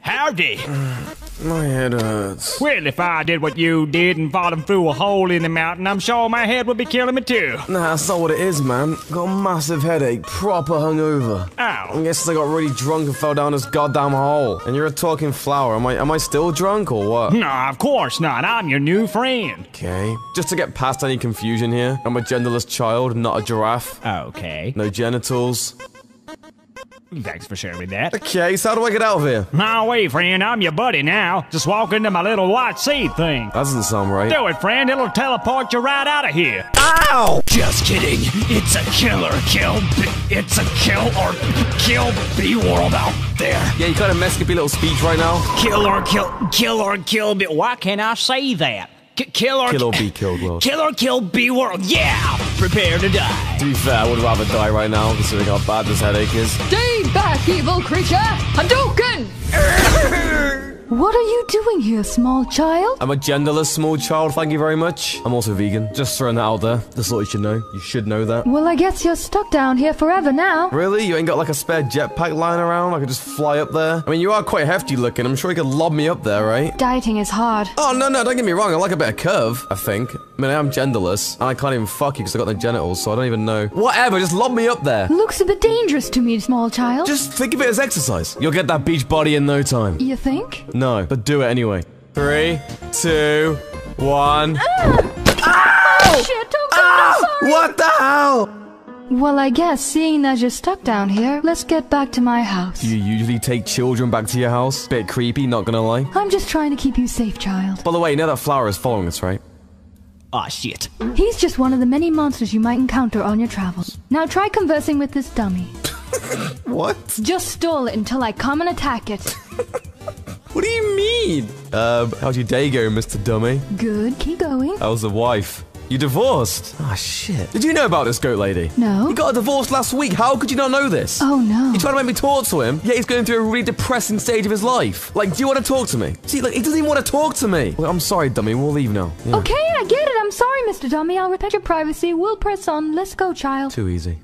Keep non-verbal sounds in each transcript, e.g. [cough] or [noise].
Howdy. My head hurts. Well, if I did what you did and fallen through a hole in the mountain, I'm sure my head would be killing me too. Nah, that's not what it is, man. Got a massive headache, proper hungover. Ow. I guess I got really drunk and fell down this goddamn hole. And you're a talking flower. Am I am I still drunk or what? No, of course not. I'm your new friend. Okay. Just to get past any confusion here, I'm a genderless child, not a giraffe. Okay. No genitals. Thanks for sharing that. Okay, so how do I get out of here? No way, friend. I'm your buddy now. Just walk into my little white seed thing. That doesn't sound right. Do it, friend. It'll teleport you right out of here. Ow! Just kidding. It's a killer kill. It's a kill or kill B world out there. Yeah, you got a messed up little speech right now. Kill or kill. Kill or kill B. Why can't I say that? K- kill or Kill or be killed, world. Kill or kill B world. Yeah. Prepare to die. To be fair, I would rather die right now, considering how bad this headache is. Stay back, evil creature! Hadouken! [laughs] What are you doing here, small child? I'm a genderless small child, thank you very much. I'm also vegan. Just throwing that out there. That's all you should know. You should know that. Well, I guess you're stuck down here forever now. Really? You ain't got like a spare jetpack lying around? I could just fly up there? I mean, you are quite hefty looking. I'm sure you could lob me up there, right? Dieting is hard. Oh, no, no, don't get me wrong. I like a bit of curve, I think. I mean, I am genderless, and I can't even fuck you because I got no genitals, so I don't even know. Whatever, just lob me up there. Looks a bit dangerous to me, small child. Just think of it as exercise. You'll get that beach body in no time. You think? No, but do it anyway. Three, two, one. Oh, shit, don't Ah! I'm sorry. What the hell? Well, I guess seeing as you're stuck down here, let's get back to my house. Do you usually take children back to your house? Bit creepy, not gonna lie. I'm just trying to keep you safe, child. By the way, you know that flower is following us, right? Ah, shit. He's just one of the many monsters you might encounter on your travels. Now try conversing with this dummy. [laughs] What? Just stall it until I come and attack it. [laughs] What do you mean? Um, how's your day going, Mr. Dummy? Good, keep going. How's the wife? You divorced? Ah, shit. Did you know about this goat lady? No. He got a divorce last week. How could you not know this? Oh no. You trying to make me talk to him? Yeah, he's going through a really depressing stage of his life. Like, do you want to talk to me? See, like, he doesn't even want to talk to me. Well, I'm sorry, dummy. We'll leave now. Yeah. Okay, I get it. I'm sorry, Mr. Dummy. I'll respect your privacy. We'll press on. Let's go, child. Too easy.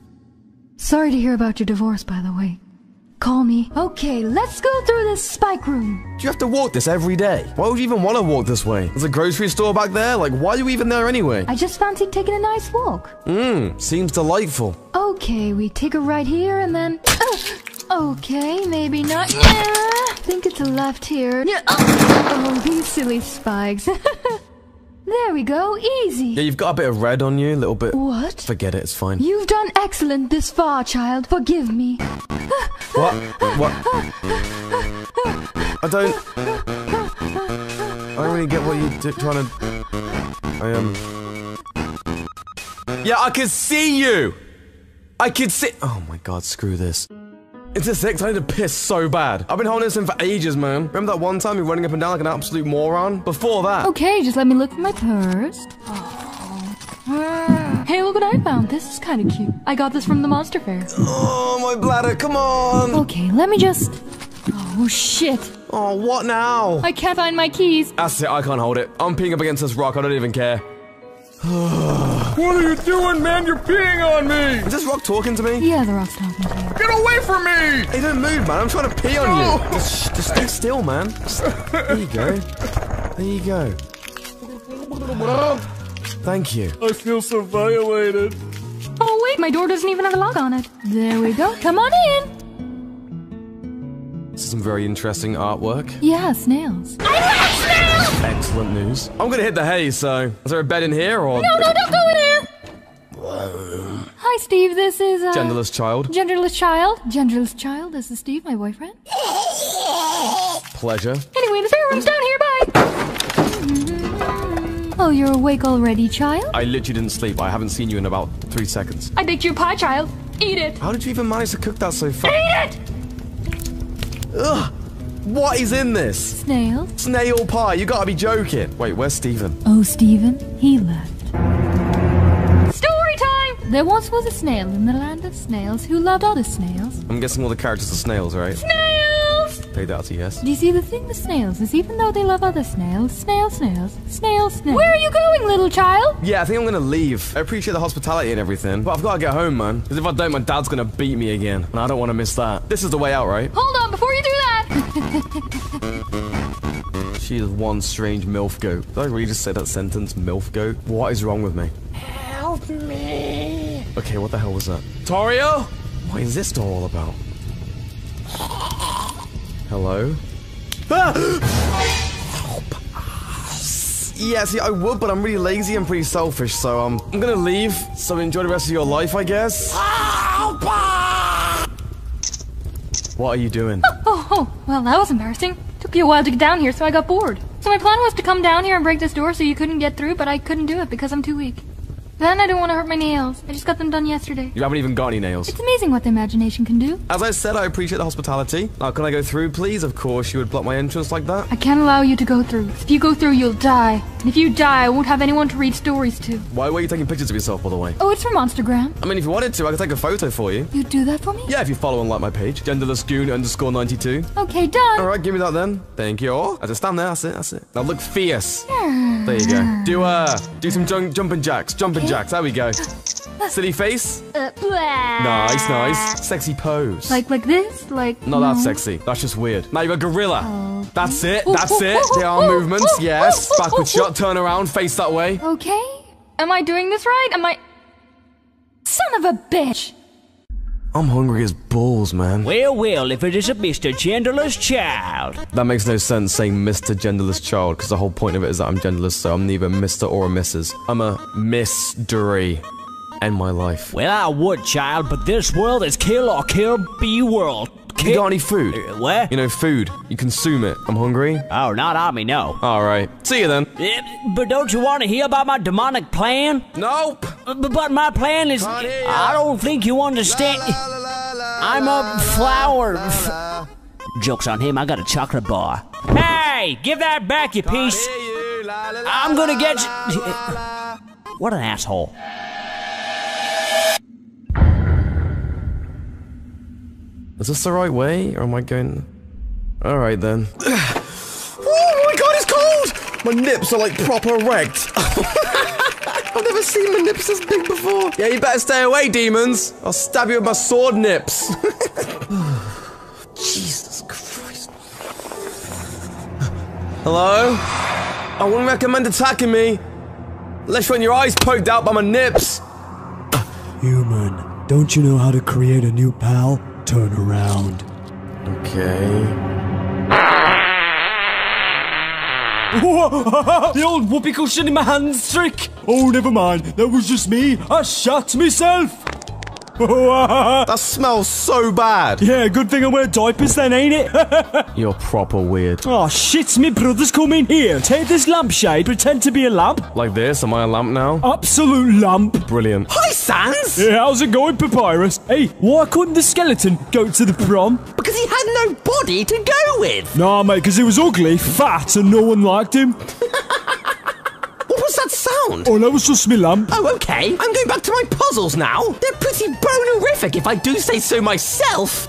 Sorry to hear about your divorce, by the way. Call me. Okay, let's go through this spike room. Do you have to walk this every day? Why would you even want to walk this way? There's a grocery store back there. Like, why are you even there anyway? I just fancied taking a nice walk. Mmm, seems delightful. Okay, we take a right here and then. Uh, okay, maybe not. Yeah, I think it's a left here. Yeah. Oh, oh these silly spikes. [laughs] there we go. Easy. Yeah, you've got a bit of red on you, a little bit. What? Forget it, it's fine. You've done excellent this far, child. Forgive me. What? What? I don't. I don't really get what you're trying to. I am. Yeah, I can see you. I can see. Oh my god, screw this. It's a six. I need to piss so bad. I've been holding this in for ages, man. Remember that one time you were running up and down like an absolute moron? Before that. Okay, just let me look at my purse. Oh. Hey, look what I found. This is kind of cute. I got this from the Monster Fair. Oh, my bladder, come on. Okay, let me just. Oh shit! Oh, what now? I can't find my keys. That's it, I can't hold it. I'm peeing up against this rock, I don't even care. What are you doing, man? You're peeing on me! Is this rock talking to me? Yeah, the rock's talking to you. Get away from me! Hey, don't move, man. I'm trying to pee on No. you. Just, just stay still, man. Just- there you go. There you go. Thank you. I feel so violated. Oh wait, my door doesn't even have a lock on it. There we go. Come on in. This is some very interesting artwork. Yeah, snails. Excellent news. I'm gonna hit the hay, so is there a bed in here or No, no, don't go in there. Hi, Steve. This is uh, genderless child? genderless child. Genderless child. This is Steve, my boyfriend. Pleasure. Anyway, the fair room's down here. Bye. Oh, you're awake already, child? I literally didn't sleep. I haven't seen you in about three seconds. I baked you a pie, child. Eat it. How did you even manage to cook that so fast? Eat it. Ugh! What is in this? Snail. Snail pie, you gotta be joking. Wait, where's Stephen? Oh, Stephen, he left. Story time! There once was a snail in the land of snails who loved other snails. I'm guessing all the characters are snails, right? Snails! Take that as a yes. Do you see the thing with snails is even though they love other snails, snail, snails, snail, snail. Where are you going, little child? Yeah, I think I'm gonna leave. I appreciate the hospitality and everything, but I've gotta get home, man. Because if I don't, my dad's gonna beat me again, and I don't want to miss that. This is the way out, right? Hold on before you do that. [laughs] She is one strange MILF goat. Did I really just say that sentence, MILF goat? What is wrong with me? Help me. Okay, what the hell was that? Toriel? What is this door all about? [laughs] Hello? Ah! Yeah, see, I would, but I'm really lazy and pretty selfish, so um, I'm gonna leave. So enjoy the rest of your life, I guess. What are you doing? [laughs] Oh, oh, well, that was embarrassing. Took you a while to get down here, so I got bored. So my plan was to come down here and break this door so you couldn't get through, but I couldn't do it because I'm too weak. Then I don't want to hurt my nails. I just got them done yesterday. You haven't even got any nails. It's amazing what the imagination can do. As I said, I appreciate the hospitality. Now, can I go through, please? Of course, you would block my entrance like that. I can't allow you to go through. If you go through, you'll die. And if you die, I won't have anyone to read stories to. Why were you taking pictures of yourself, by the way? Oh, it's for Monstergram. I mean, if you wanted to, I could take a photo for you. You'd do that for me? Yeah, if you follow and like my page, genderless goon underscore 92. Okay, done. All right, give me that then. Thank you. I just stand there. That's it. That's it. Now look fierce. There you go. Do uh, do some jump, jumping jacks. Jumping jacks. There we go. Silly face. Uh. Nice, nice. Sexy pose. Like like this? Like Not that sexy. That's just weird. Now you got gorilla. Okay. That's it. That's it. The arm movements. Yes. Backward shot. Turn around. Face that way. Okay. Am I doing this right? Am I Son of a bitch! I'm hungry as balls, man. Well, well, if it is a Mr. Genderless Child. That makes no sense saying Mr. Genderless Child, because the whole point of it is that I'm genderless, so I'm neither Mr. or a Mrs. I'm a mystery. End my life. Well, I would, child, but this world is kill or kill be world. You got any food? Uh, what? You know, food. You consume it. I'm hungry. Oh, not on me, no. Alright. See you then. Eh, But don't you want to hear about my demonic plan? Nope. Uh, But my plan is. Can't hear ya. I don't think you understand. I'm a flower. Joke's on him, I got a chocolate bar. Hey, give that back, you piece. I'm gonna get you. What an asshole. Is this the right way, or am I going... Alright then. [sighs] oh my god, it's cold! My nips are like proper wrecked. [laughs] I've never seen my nips this big before. Yeah, you better stay away, demons. I'll stab you with my sword nips. [laughs] Jesus Christ. Hello? I wouldn't recommend attacking me. Unless you want your eyes poked out by my nips. Human, don't you know how to create a new pal? Turn around. Okay. [laughs] the old whoopee cushion in my hands trick! Oh, never mind. That was just me. I shot myself. [laughs] That smells so bad. yeah, good thing I wear diapers then, ain't it? [laughs] You're proper weird. oh, shit, me brother's coming here. Take this lampshade, pretend to be a lamp. Like this? Am I a lamp now? Absolute lamp. Brilliant. Hi, Sans! Yeah, how's it going, Papyrus? Hey, why couldn't the skeleton go to the prom? Because he had no body to go with! Nah, mate, because he was ugly, fat, and no one liked him. [laughs] What was that sound? Oh, that was just me lamp. Oh, okay. I'm going back to my puzzles now. They're pretty bonerific if I do say so myself.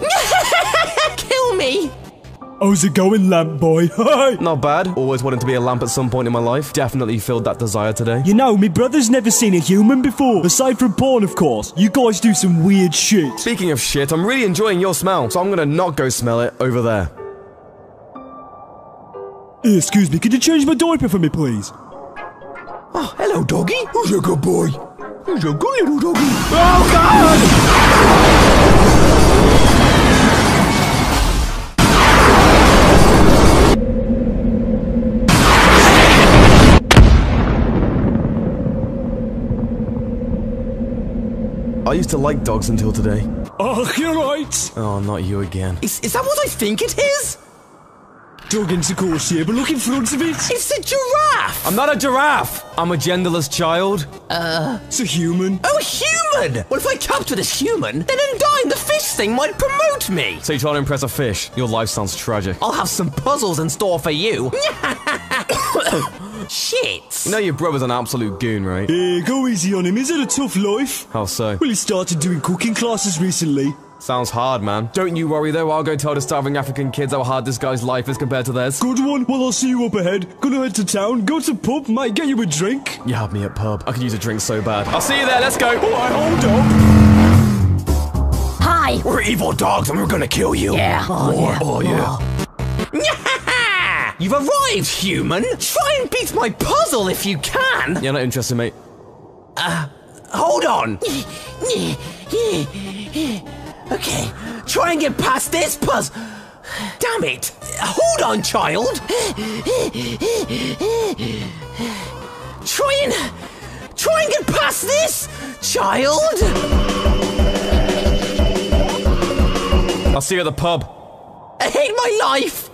[laughs] Kill me! How's it going, lamp boy? [laughs] Hi. Not bad. Always wanted to be a lamp at some point in my life. Definitely filled that desire today. You know, me brother's never seen a human before. Aside from porn, of course. You guys do some weird shit. Speaking of shit, I'm really enjoying your smell, so I'm gonna not go smell it over there. Excuse me, could you change my diaper for me, please? Oh, hello, doggy. Who's a good boy? Who's a good little doggy? Oh god! I used to like dogs until today. Oh, you're right. Oh, not you again. Is, is that what I think it is? Duggins, of course, here, but look in front of it. It's a giraffe! I'm not a giraffe! I'm a genderless child. Uh. It's a human. Oh, a human! Well, if I capture this human, then Undyne the fish thing might promote me. So you try to impress a fish. Your life sounds tragic. I'll have some puzzles in store for you. [coughs] Shit. You know your brother's an absolute goon, right? Eh, go easy on him. Is it a tough life? How so? Well, he started doing cooking classes recently. Sounds hard, man. Don't you worry though, I'll go tell the starving African kids how hard this guy's life is compared to theirs. Good one. Well, I'll see you up ahead. Gonna head to town, go to pub, might get you a drink. You have me at pub. I could use a drink so bad. I'll see you there, let's go. Alright, hold up. Hi. We're evil dogs and we're gonna kill you. Yeah. Oh, yeah. Oh, yeah. [laughs] You've arrived, human. Try and beat my puzzle if you can. You're not interested, mate. Uh, hold on. [laughs] Okay, try and get past this puzzle. Damn it! Hold on, child. Try and try and get past this, child. I'll see you at the pub. I hate my life.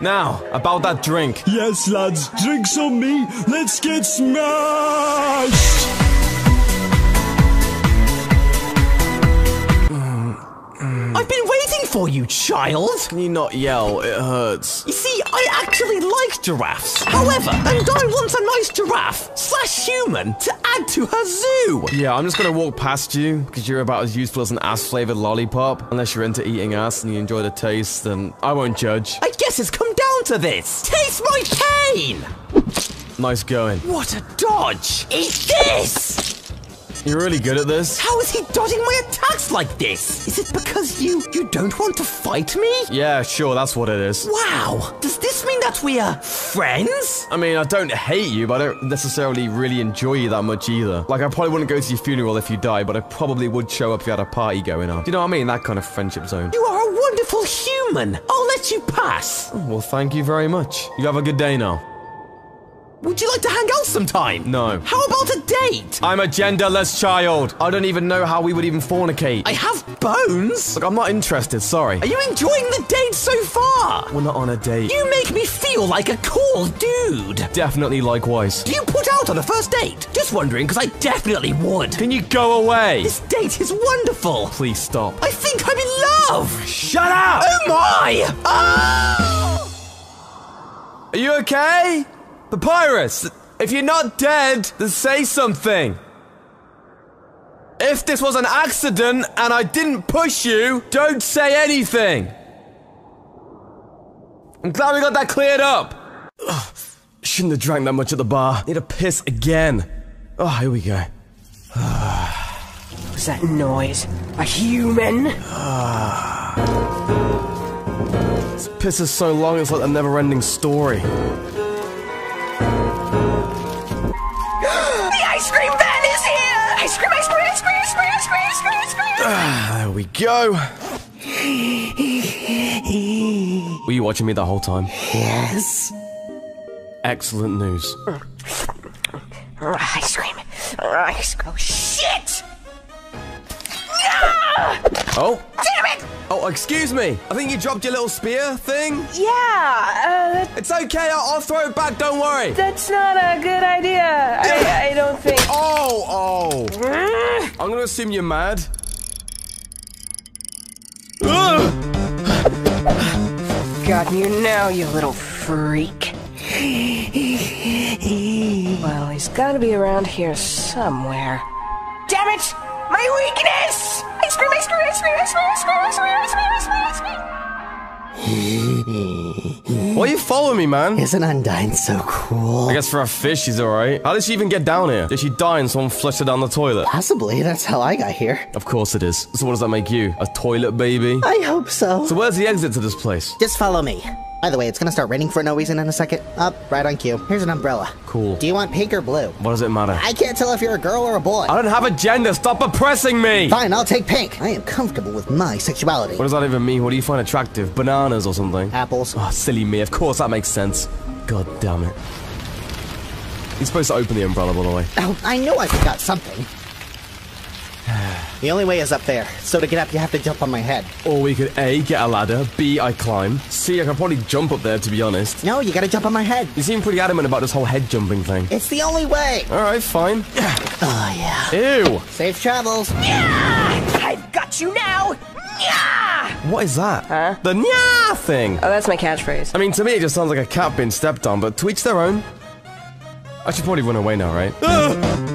Now, about that drink. Yes, lads, drinks on me. Let's get smashed. Mm. I've been waiting for you, child. Can you not yell? It hurts. You see, I actually like giraffes. However, and I want a nice giraffe slash human to add to her zoo. Yeah, I'm just gonna walk past you because you're about as useful as an ass flavored lollipop. Unless you're into eating ass and you enjoy the taste, then I won't judge. I guess it's come down to this. Taste my pain. Nice going. What a dodge. Eat this. You're really good at this. How is he dodging my attacks like this? Is it because you you don't want to fight me? Yeah, sure, that's what it is. Wow. Does this mean that we are friends? I mean, I don't hate you, but I don't necessarily really enjoy you that much either. Like, I probably wouldn't go to your funeral if you died, but I probably would show up if you had a party going on. Do you know what I mean? That kind of friendship zone. You are a wonderful human. I'll let you pass. Oh, well, thank you very much. You have a good day now. Would you like to hang out sometime? No. How about a date? I'm a genderless child. I don't even know how we would even fornicate. I have bones. Look, I'm not interested, sorry. Are you enjoying the date so far? We're not on a date. You make me feel like a cool dude. Definitely likewise. Do you put out on a first date? Just wondering, because I definitely would. Can you go away? This date is wonderful. Please stop. I think I'm in love. Shut up! Oh my! Oh! Are you okay? Papyrus, if you're not dead, then say something. If this was an accident and I didn't push you, don't say anything. I'm glad we got that cleared up. Ugh, [sighs] shouldn't have drank that much at the bar. Need a piss again. Oh, here we go. What's that noise? A human? [sighs] This piss is so long, it's like a never-ending story. Cream! There we go. Were you watching me the whole time? Yes. Excellent news. Ice cream. Ice cream. Oh, shit! Oh, Damn! Oh, excuse me. I think you dropped your little spear thing. Yeah, uh, It's okay. I'll, I'll throw it back. Don't worry. that's not a good idea. I, I don't think. Oh, oh. [laughs] I'm gonna assume you're mad. Got you now, you little freak. well, he's gotta be around here somewhere. Damn it! My weakness! Why are you following me, man? Isn't Undyne so cool? I guess for a fish, she's alright. How did she even get down here? Did she die and someone flushed her down the toilet? Possibly, that's how I got here. Of course it is. So what does that make you? A toilet baby? I hope so. So where's the exit to this place? Just follow me. By the way, it's gonna start raining for no reason in a second. Up, right on cue. Here's an umbrella. Cool. Do you want pink or blue? What does it matter? I can't tell if you're a girl or a boy. I don't have a gender. Stop oppressing me. Fine, I'll take pink. I am comfortable with my sexuality. What does that even mean? What do you find attractive? Bananas or something? Apples. Oh, silly me. Of course that makes sense. God damn it. You're supposed to open the umbrella, by the way. Oh, I know I forgot something. The only way is up there, so to get up, you have to jump on my head. Or we could A, get a ladder, B, I climb, C, I can probably jump up there, to be honest. No, you gotta jump on my head. You seem pretty adamant about this whole head jumping thing. It's the only way. Alright, fine. Oh, yeah. Ew! Safe travels. Yeah! I've got you now! Yeah! What is that? Huh? The nya thing! Oh, that's my catchphrase. I mean, to me, it just sounds like a cat being stepped on, but to each their own. I should probably run away now, right? [laughs]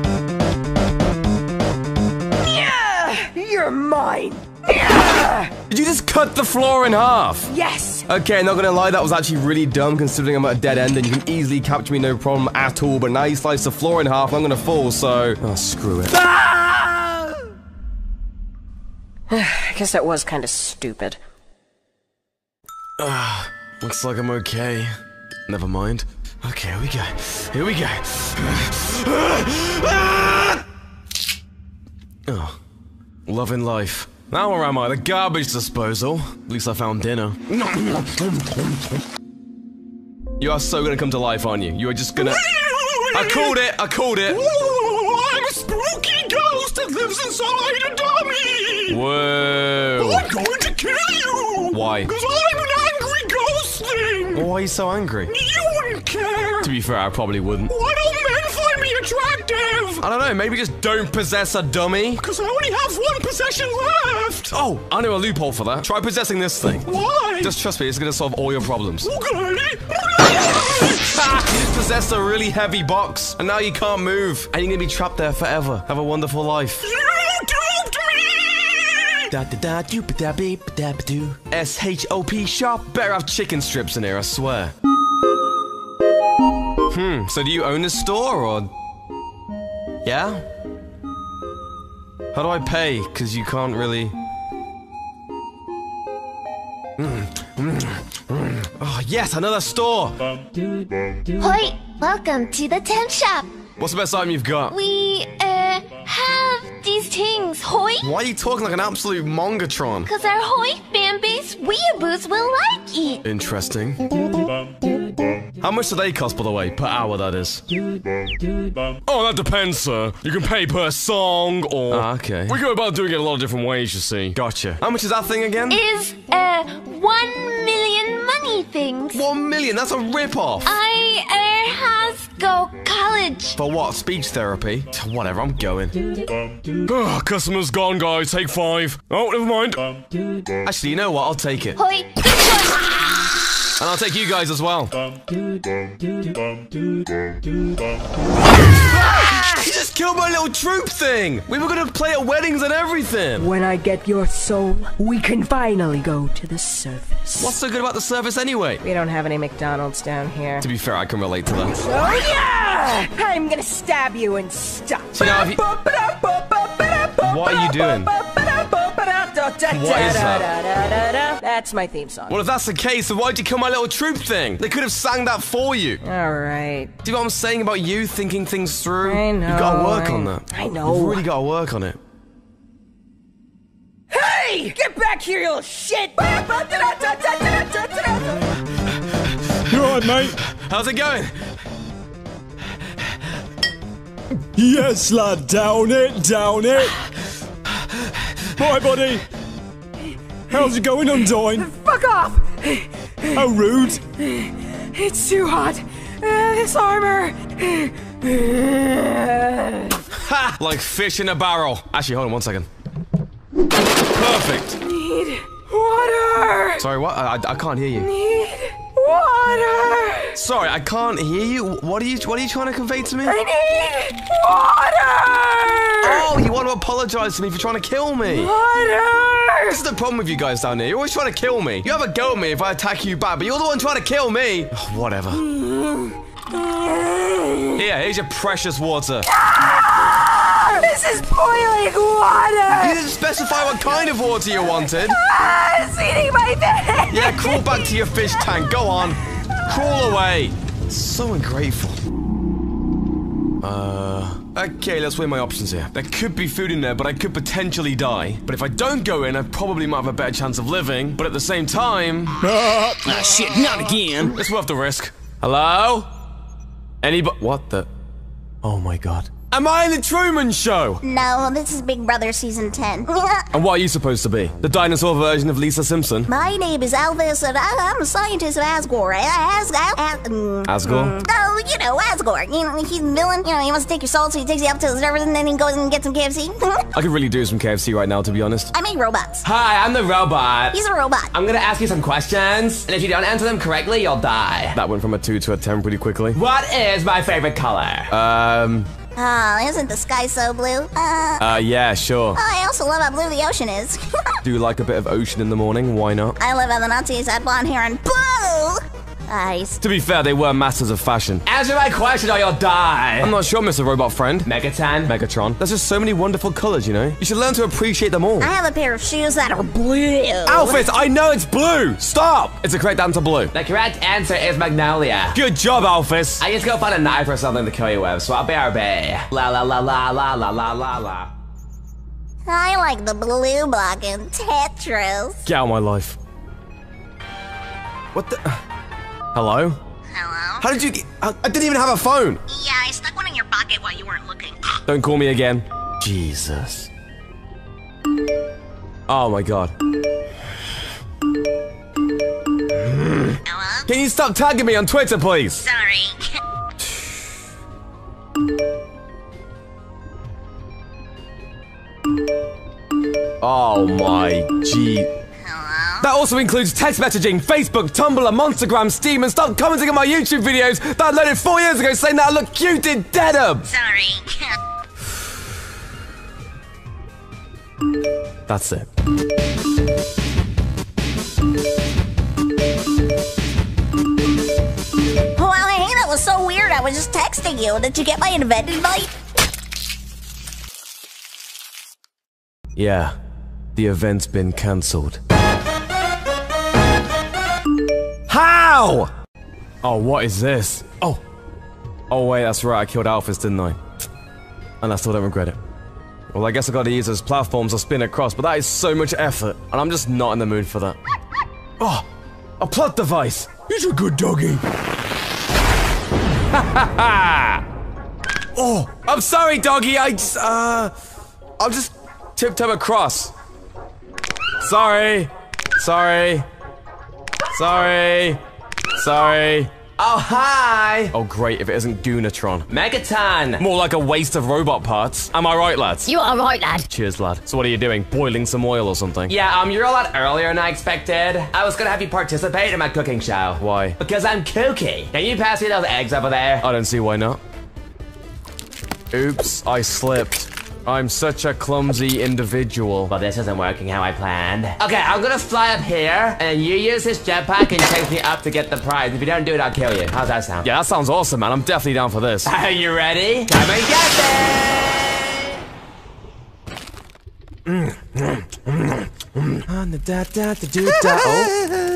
mine! Did you just cut the floor in half? Yes! Okay, not gonna lie, that was actually really dumb considering I'm at a dead end and you can easily capture me no problem at all. But now you slice the floor in half, I'm gonna fall, so. Oh, screw it. I guess that was kind of stupid. Looks like I'm okay. Never mind. Okay, here we go. Here we go. oh. Loving life. Now where am I? The garbage disposal. At least I found dinner. You are so gonna come to life, aren't you? You are just gonna. I called it! I called it! I'm a spooky ghost that lives inside a dummy! Whoa! I'm going to kill you! Why? Because I'm an angry ghost thing! Why are you so angry? You wouldn't care! To be fair, I probably wouldn't. Why I don't know, maybe just don't possess a dummy. Because I only have one possession left! Oh, I know a loophole for that. Try possessing this thing. Why? Just trust me, it's gonna solve all your problems. Okay! Ha! [laughs] You possessed a really heavy box, and now you can't move, and you're gonna be trapped there forever. Have a wonderful life. You duped me! Da da da doo ba da beep ba da ba doo. S H O P shop. Better have chicken strips in here, I swear. Hmm. So do you own this store or? Yeah. How do I pay? Cause you can't really. Oh yes, another store. Hoi! Welcome to the tent shop. What's the best item you've got? We, uh, have these things, hoi! Why are you talking like an absolute mongatron? Cause our hoi fan base weeaboos will like it. Interesting. How much do they cost, by the way? Per hour, that is. Oh, that depends, sir. You can pay per song, or Ah, okay. we go about doing it a lot of different ways. You see. Gotcha. How much is that thing again? Is, uh, one million money things. One million? That's a rip-off. I, uh, has go college. For what? Speech therapy? Whatever, I'm going. Ah, customers gone, guys. Take five. Oh, never mind. Actually, you know what? I'll take it. Hoi! This one! And I'll take you guys as well. You ah, just killed my little troop thing! We were gonna play at weddings and everything! When I get your soul, we can finally go to the surface. What's so good about the surface anyway? We don't have any McDonald's down here. To be fair, I can relate to that. Oh yeah! I'm gonna stab you and stuff. So now if you- What are you doing? What is that? That's my theme song. Well, if that's the case, then why'd you kill my little troop thing? They could have sang that for you. All right. Do you know what I'm saying about you thinking things through? I know. You've got to work I- on that. I know. You've really got to work on it. Hey! Get back here, you little shit! You're alright, mate? How's it going? Yes, lad, down it, down it. Right, buddy. How's it going, Undyne? Fuck off! How rude. It's too hot. Uh, this armor. Ha! Like fish in a barrel. Actually, hold on one second. Perfect. Need water. Sorry, what? I, I, I can't hear you. Need water. Sorry, I can't hear you. What are you? What are you trying to convey to me? I need water. Oh, you want to apologize to me for trying to kill me? Water. This is the problem with you guys down here. You're always trying to kill me. You have a go at me if I attack you back, but you're the one trying to kill me. Ugh, whatever. Here, here's your precious water. This is boiling water. You didn't specify what kind of water you wanted. Ah, it's eating my face. Yeah, crawl back to your fish [laughs] tank. Go on. Crawl away. So ungrateful. Uh. Okay, let's weigh my options here. There could be food in there, but I could potentially die. But if I don't go in, I probably might have a better chance of living. But at the same time, Ah, shit, not again. it's worth the risk. Hello? Anybody? What the? Oh my god. Am I in the Truman Show? No, this is Big Brother Season 10. [laughs] And what are you supposed to be? The dinosaur version of Lisa Simpson? My name is Alphys, and I- I'm a scientist of Asgore. As, as, as, mm, Asgore? Oh, you know, Asgore. You know, he's a villain. You know, he wants to take your soul, so he takes you up to the server, and then he goes and gets some KFC. [laughs] I could really do some KFC right now, to be honest. I make robots. Hi, I'm the robot. He's a robot. I'm gonna ask you some questions, and if you don't answer them correctly, you'll die. That went from a 2 to a 10 pretty quickly. What is my favorite color? Um, Oh, isn't the sky so blue? Uh, Uh, yeah, sure. oh, I also love how blue the ocean is. [laughs] Do you like a bit of ocean in the morning? Why not? I love how the Nazis had blonde hair and blue eyes. To be fair, they were masters of fashion. Answer my question or you'll die. I'm not sure, Mr. Robot Friend. Mettaton. Megatron. There's just so many wonderful colors, you know? You should learn to appreciate them all. I have a pair of shoes that are blue. Alphys, I know it's blue! Stop! It's a correct answer blue. The correct answer is Magnolia. Good job, Alphys. I just go find a knife or something to kill you with, so I'll be our bay. La la la la la la la la la. I like the blue block in Tetris. Get out of my life. What the? Hello? Hello? How did you get? I, I didn't even have a phone! Yeah, I stuck one in your pocket while you weren't looking. Don't call me again. Jesus. Oh my god. Hello? Can you stop tagging me on Twitter, please? Sorry. Oh my gee. That also includes text messaging, Facebook, Tumblr, Monstergram, Steam, and stop commenting on my YouTube videos that I loaded four years ago saying that I look cute in denim! Sorry. [sighs] That's it. well, hey, that was so weird. I was just texting you. Did you get my event invite? Yeah, the event's been cancelled. How? Oh, what is this? Oh. Oh, wait, that's right, I killed Alphys, didn't I? And I still don't regret it. Well, I guess I gotta use those platforms to spin across, but that is so much effort, and I'm just not in the mood for that. Oh, a plot device! He's a good doggy. Ha ha ha! Oh, I'm sorry, doggy. I just, uh, I'll just tiptoe across. Sorry, sorry, sorry, sorry. Oh, hi! Oh, great, if it isn't Goonatron. Mettaton! More like a waste of robot parts. Am I right, lads? You are right, lad. Cheers, lad. So what are you doing? Boiling some oil or something? Yeah, um, you're a lot earlier than I expected. I was gonna have you participate in my cooking show. Why? Because I'm kooky. Can you pass me those eggs over there? I don't see why not. Oops, I slipped. I'm such a clumsy individual. Well, this isn't working how I planned. Okay, I'm gonna fly up here, and you use this jetpack and take me up to get the prize. If you don't do it, I'll kill you. How's that sound? Yeah, that sounds awesome, man. I'm definitely down for this. [laughs] Are you ready? Come and get [clears throat] there!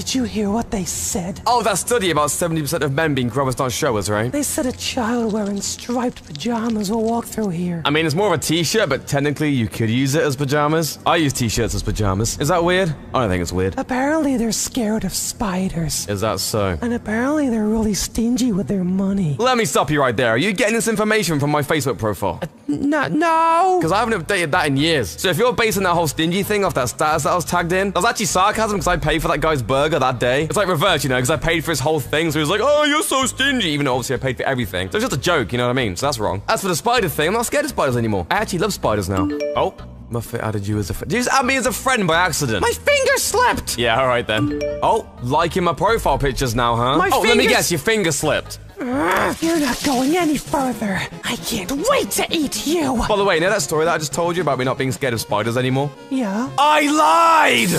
Did you hear what they said? oh, that study about 70% of men being grommers not showers, right? They said a child wearing striped pajamas will walk through here. I mean, it's more of a t-shirt, but technically you could use it as pajamas. I use t-shirts as pajamas. Is that weird? I don't think it's weird. Apparently they're scared of spiders. Is that so? And apparently they're really stingy with their money. Let me stop you right there. Are you getting this information from my Facebook profile? Uh, no, no. Because I haven't updated that in years. So if you're basing that whole stingy thing off that status that I was tagged in, that was actually sarcasm because I paid for that guy's burger that day. It's like reverse, you know, because I paid for his whole thing. So he was like, oh, you're so stingy. Even though obviously I paid for everything. So it's just a joke, you know what I mean? So that's wrong. As for the spider thing, I'm not scared of spiders anymore. I actually love spiders now. Oh. Muffet added you as a friend. Did you just add me as a friend by accident? My finger slipped. Yeah, alright then. Oh, liking my profile pictures now, huh? My oh, let me guess, your finger slipped. Ugh, You're not going any further. I can't wait to eat you. By the way, you know that story that I just told you about me not being scared of spiders anymore? Yeah. I lied!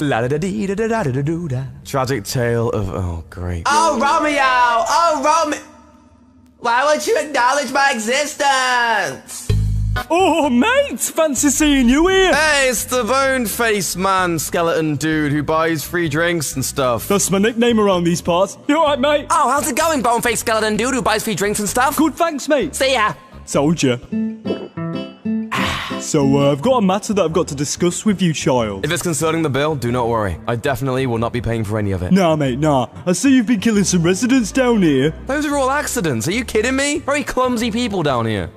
La da da dee da da da da da doo da. Tragic tale of oh great. Oh, Romeo! Oh, Romeo! Why won't you acknowledge my existence? Oh, mate! Fancy seeing you here! Hey, it's the bone face man skeleton dude who buys free drinks and stuff. That's my nickname around these parts. You alright, mate? Oh, how's it going, Boneface Skeleton Dude who buys free drinks and stuff? Good, thanks, mate. See ya. Soldier. So, uh, I've got a matter that I've got to discuss with you, child. If it's concerning the bill, do not worry. I definitely will not be paying for any of it. Nah, mate, nah. I see you've been killing some residents down here. Those are all accidents. Are you kidding me? Very clumsy people down here.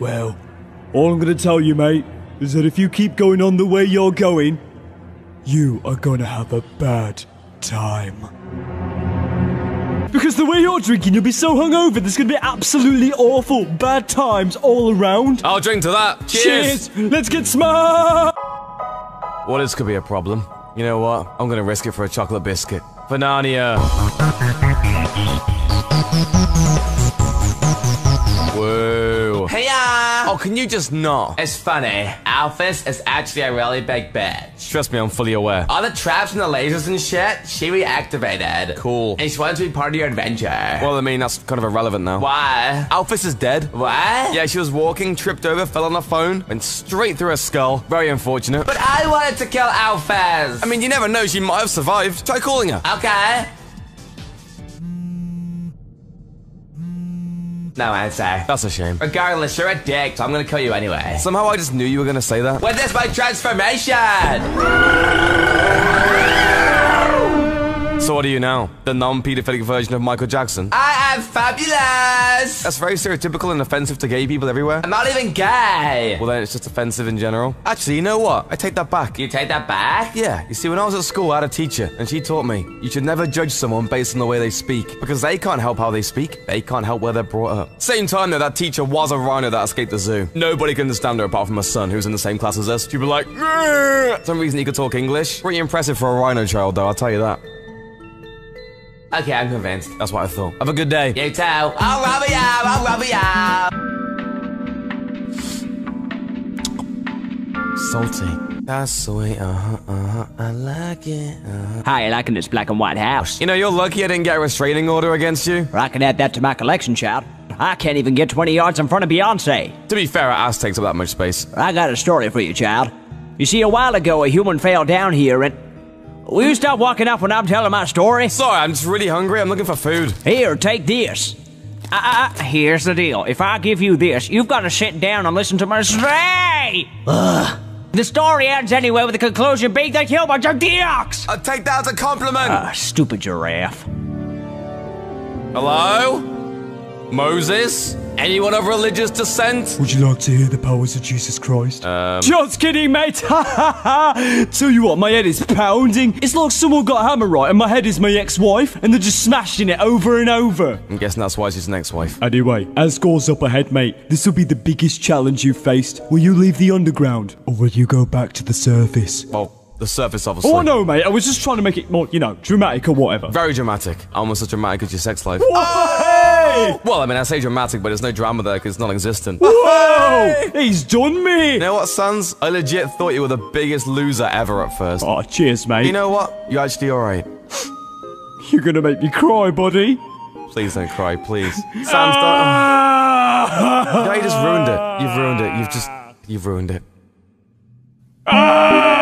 Well, all I'm gonna tell you, mate, is that if you keep going on the way you're going, you are gonna have a bad time. Because the way you're drinking, you'll be so hungover, there's gonna be absolutely awful bad times all around. I'll drink to that. Cheers. Cheers! Let's get smart! Well, this could be a problem. You know what? I'm gonna risk it for a chocolate biscuit. Banania. Whoa. Can you just not? it's funny. Alphys is actually a really big bitch. Trust me, I'm fully aware. All the traps and the lasers and shit, she reactivated. Cool. And she wanted to be part of your adventure. Well, I mean, that's kind of irrelevant now. Why? Alphys is dead. What? Yeah, she was walking, tripped over, fell on her phone, went straight through her skull. Very unfortunate. But I wanted to kill Alphys. I mean, you never know, she might have survived. Try calling her. Okay. No answer. That's a shame. Regardless, you're a dick, so I'm gonna kill you anyway. Somehow I just knew you were gonna say that. When is my transformation? [laughs] So what are you now? The non-pedophilic version of Michael Jackson? I am fabulous! That's very stereotypical and offensive to gay people everywhere. I'm not even gay! Well, then it's just offensive in general. Actually, you know what? I take that back. You take that back? Yeah, you see, when I was at school, I had a teacher, and she taught me you should never judge someone based on the way they speak, because they can't help how they speak, they can't help where they're brought up. Same time, though, that teacher was a rhino that escaped the zoo. Nobody can understand her apart from her son, who's in the same class as us. She'd be like, "Grr." some reason he could talk English. Pretty impressive for a rhino child, though, I'll tell you that. Okay, I'm convinced. That's what I thought. Have a good day. You too. I'll rub you out, I'll rub you out. Salty. That's sweet, uh-huh, uh-huh, I like it, uh-huh. How you liking this black and white house? You know, you're lucky I didn't get a restraining order against you. I can add that to my collection, child. I can't even get 20 yards in front of Beyonce. To be fair, our ass takes up that much space. I got a story for you, child. You see, a while ago, a human fell down here and. Will you stop walking up when I'm telling my story? Sorry, I'm just really hungry. I'm looking for food. Here, take this. Uh, uh, here's the deal. If I give you this, you've got to sit down and listen to my story. Ugh. The story ends anyway with the conclusion being they killed a bunch of. I take that as a compliment. Ah, stupid giraffe. Hello? Moses? Anyone of religious descent? Would you like to hear the powers of Jesus Christ? Um, Just kidding, mate. Ha ha ha. Tell you what, my head is pounding. It's like someone got a hammer right, and my head is my ex-wife, and they're just smashing it over and over. I'm guessing that's why she's an ex-wife. Anyway, Asgore's up ahead, mate, this will be the biggest challenge you've faced. Will you leave the underground, or will you go back to the surface? Well, the surface, obviously. Oh no, mate. I was just trying to make it more, you know, dramatic or whatever. Very dramatic. Almost as dramatic as your sex life. Ah! Hey! Well, I mean, I say dramatic, but there's no drama there because it's non-existent. Whoa! He's done me! You know what, Sans? I legit thought you were the biggest loser ever at first. Oh, cheers, mate. You know what? You're actually alright. [laughs] You're gonna make me cry, buddy. Please don't cry, please. [laughs] Sans, don't... Ah! [laughs] no, you just ruined it. You've ruined it. You've just... You've ruined it. Ah!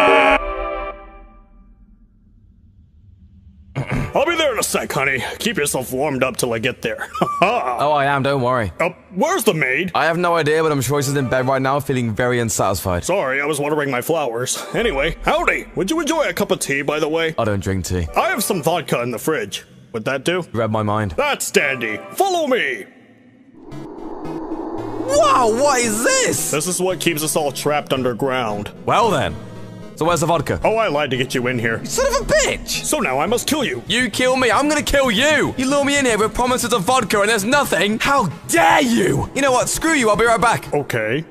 Sec, honey. Keep yourself warmed up till I get there. [laughs] Oh, I am, don't worry. Uh, where's the maid? I have no idea, but I'm sure she's in bed right now feeling very unsatisfied. Sorry, I was watering my flowers. Anyway, howdy. Would you enjoy a cup of tea, by the way? I don't drink tea. I have some vodka in the fridge. Would that do? You read my mind. That's dandy. Follow me. Wow, what is this? This is what keeps us all trapped underground. Well then. So where's the vodka? Oh, I lied to get you in here. Son of a bitch! So now I must kill you. You kill me, I'm gonna kill you! You lure me in here with promises of vodka and there's nothing? How dare you! You know what, screw you, I'll be right back. Okay.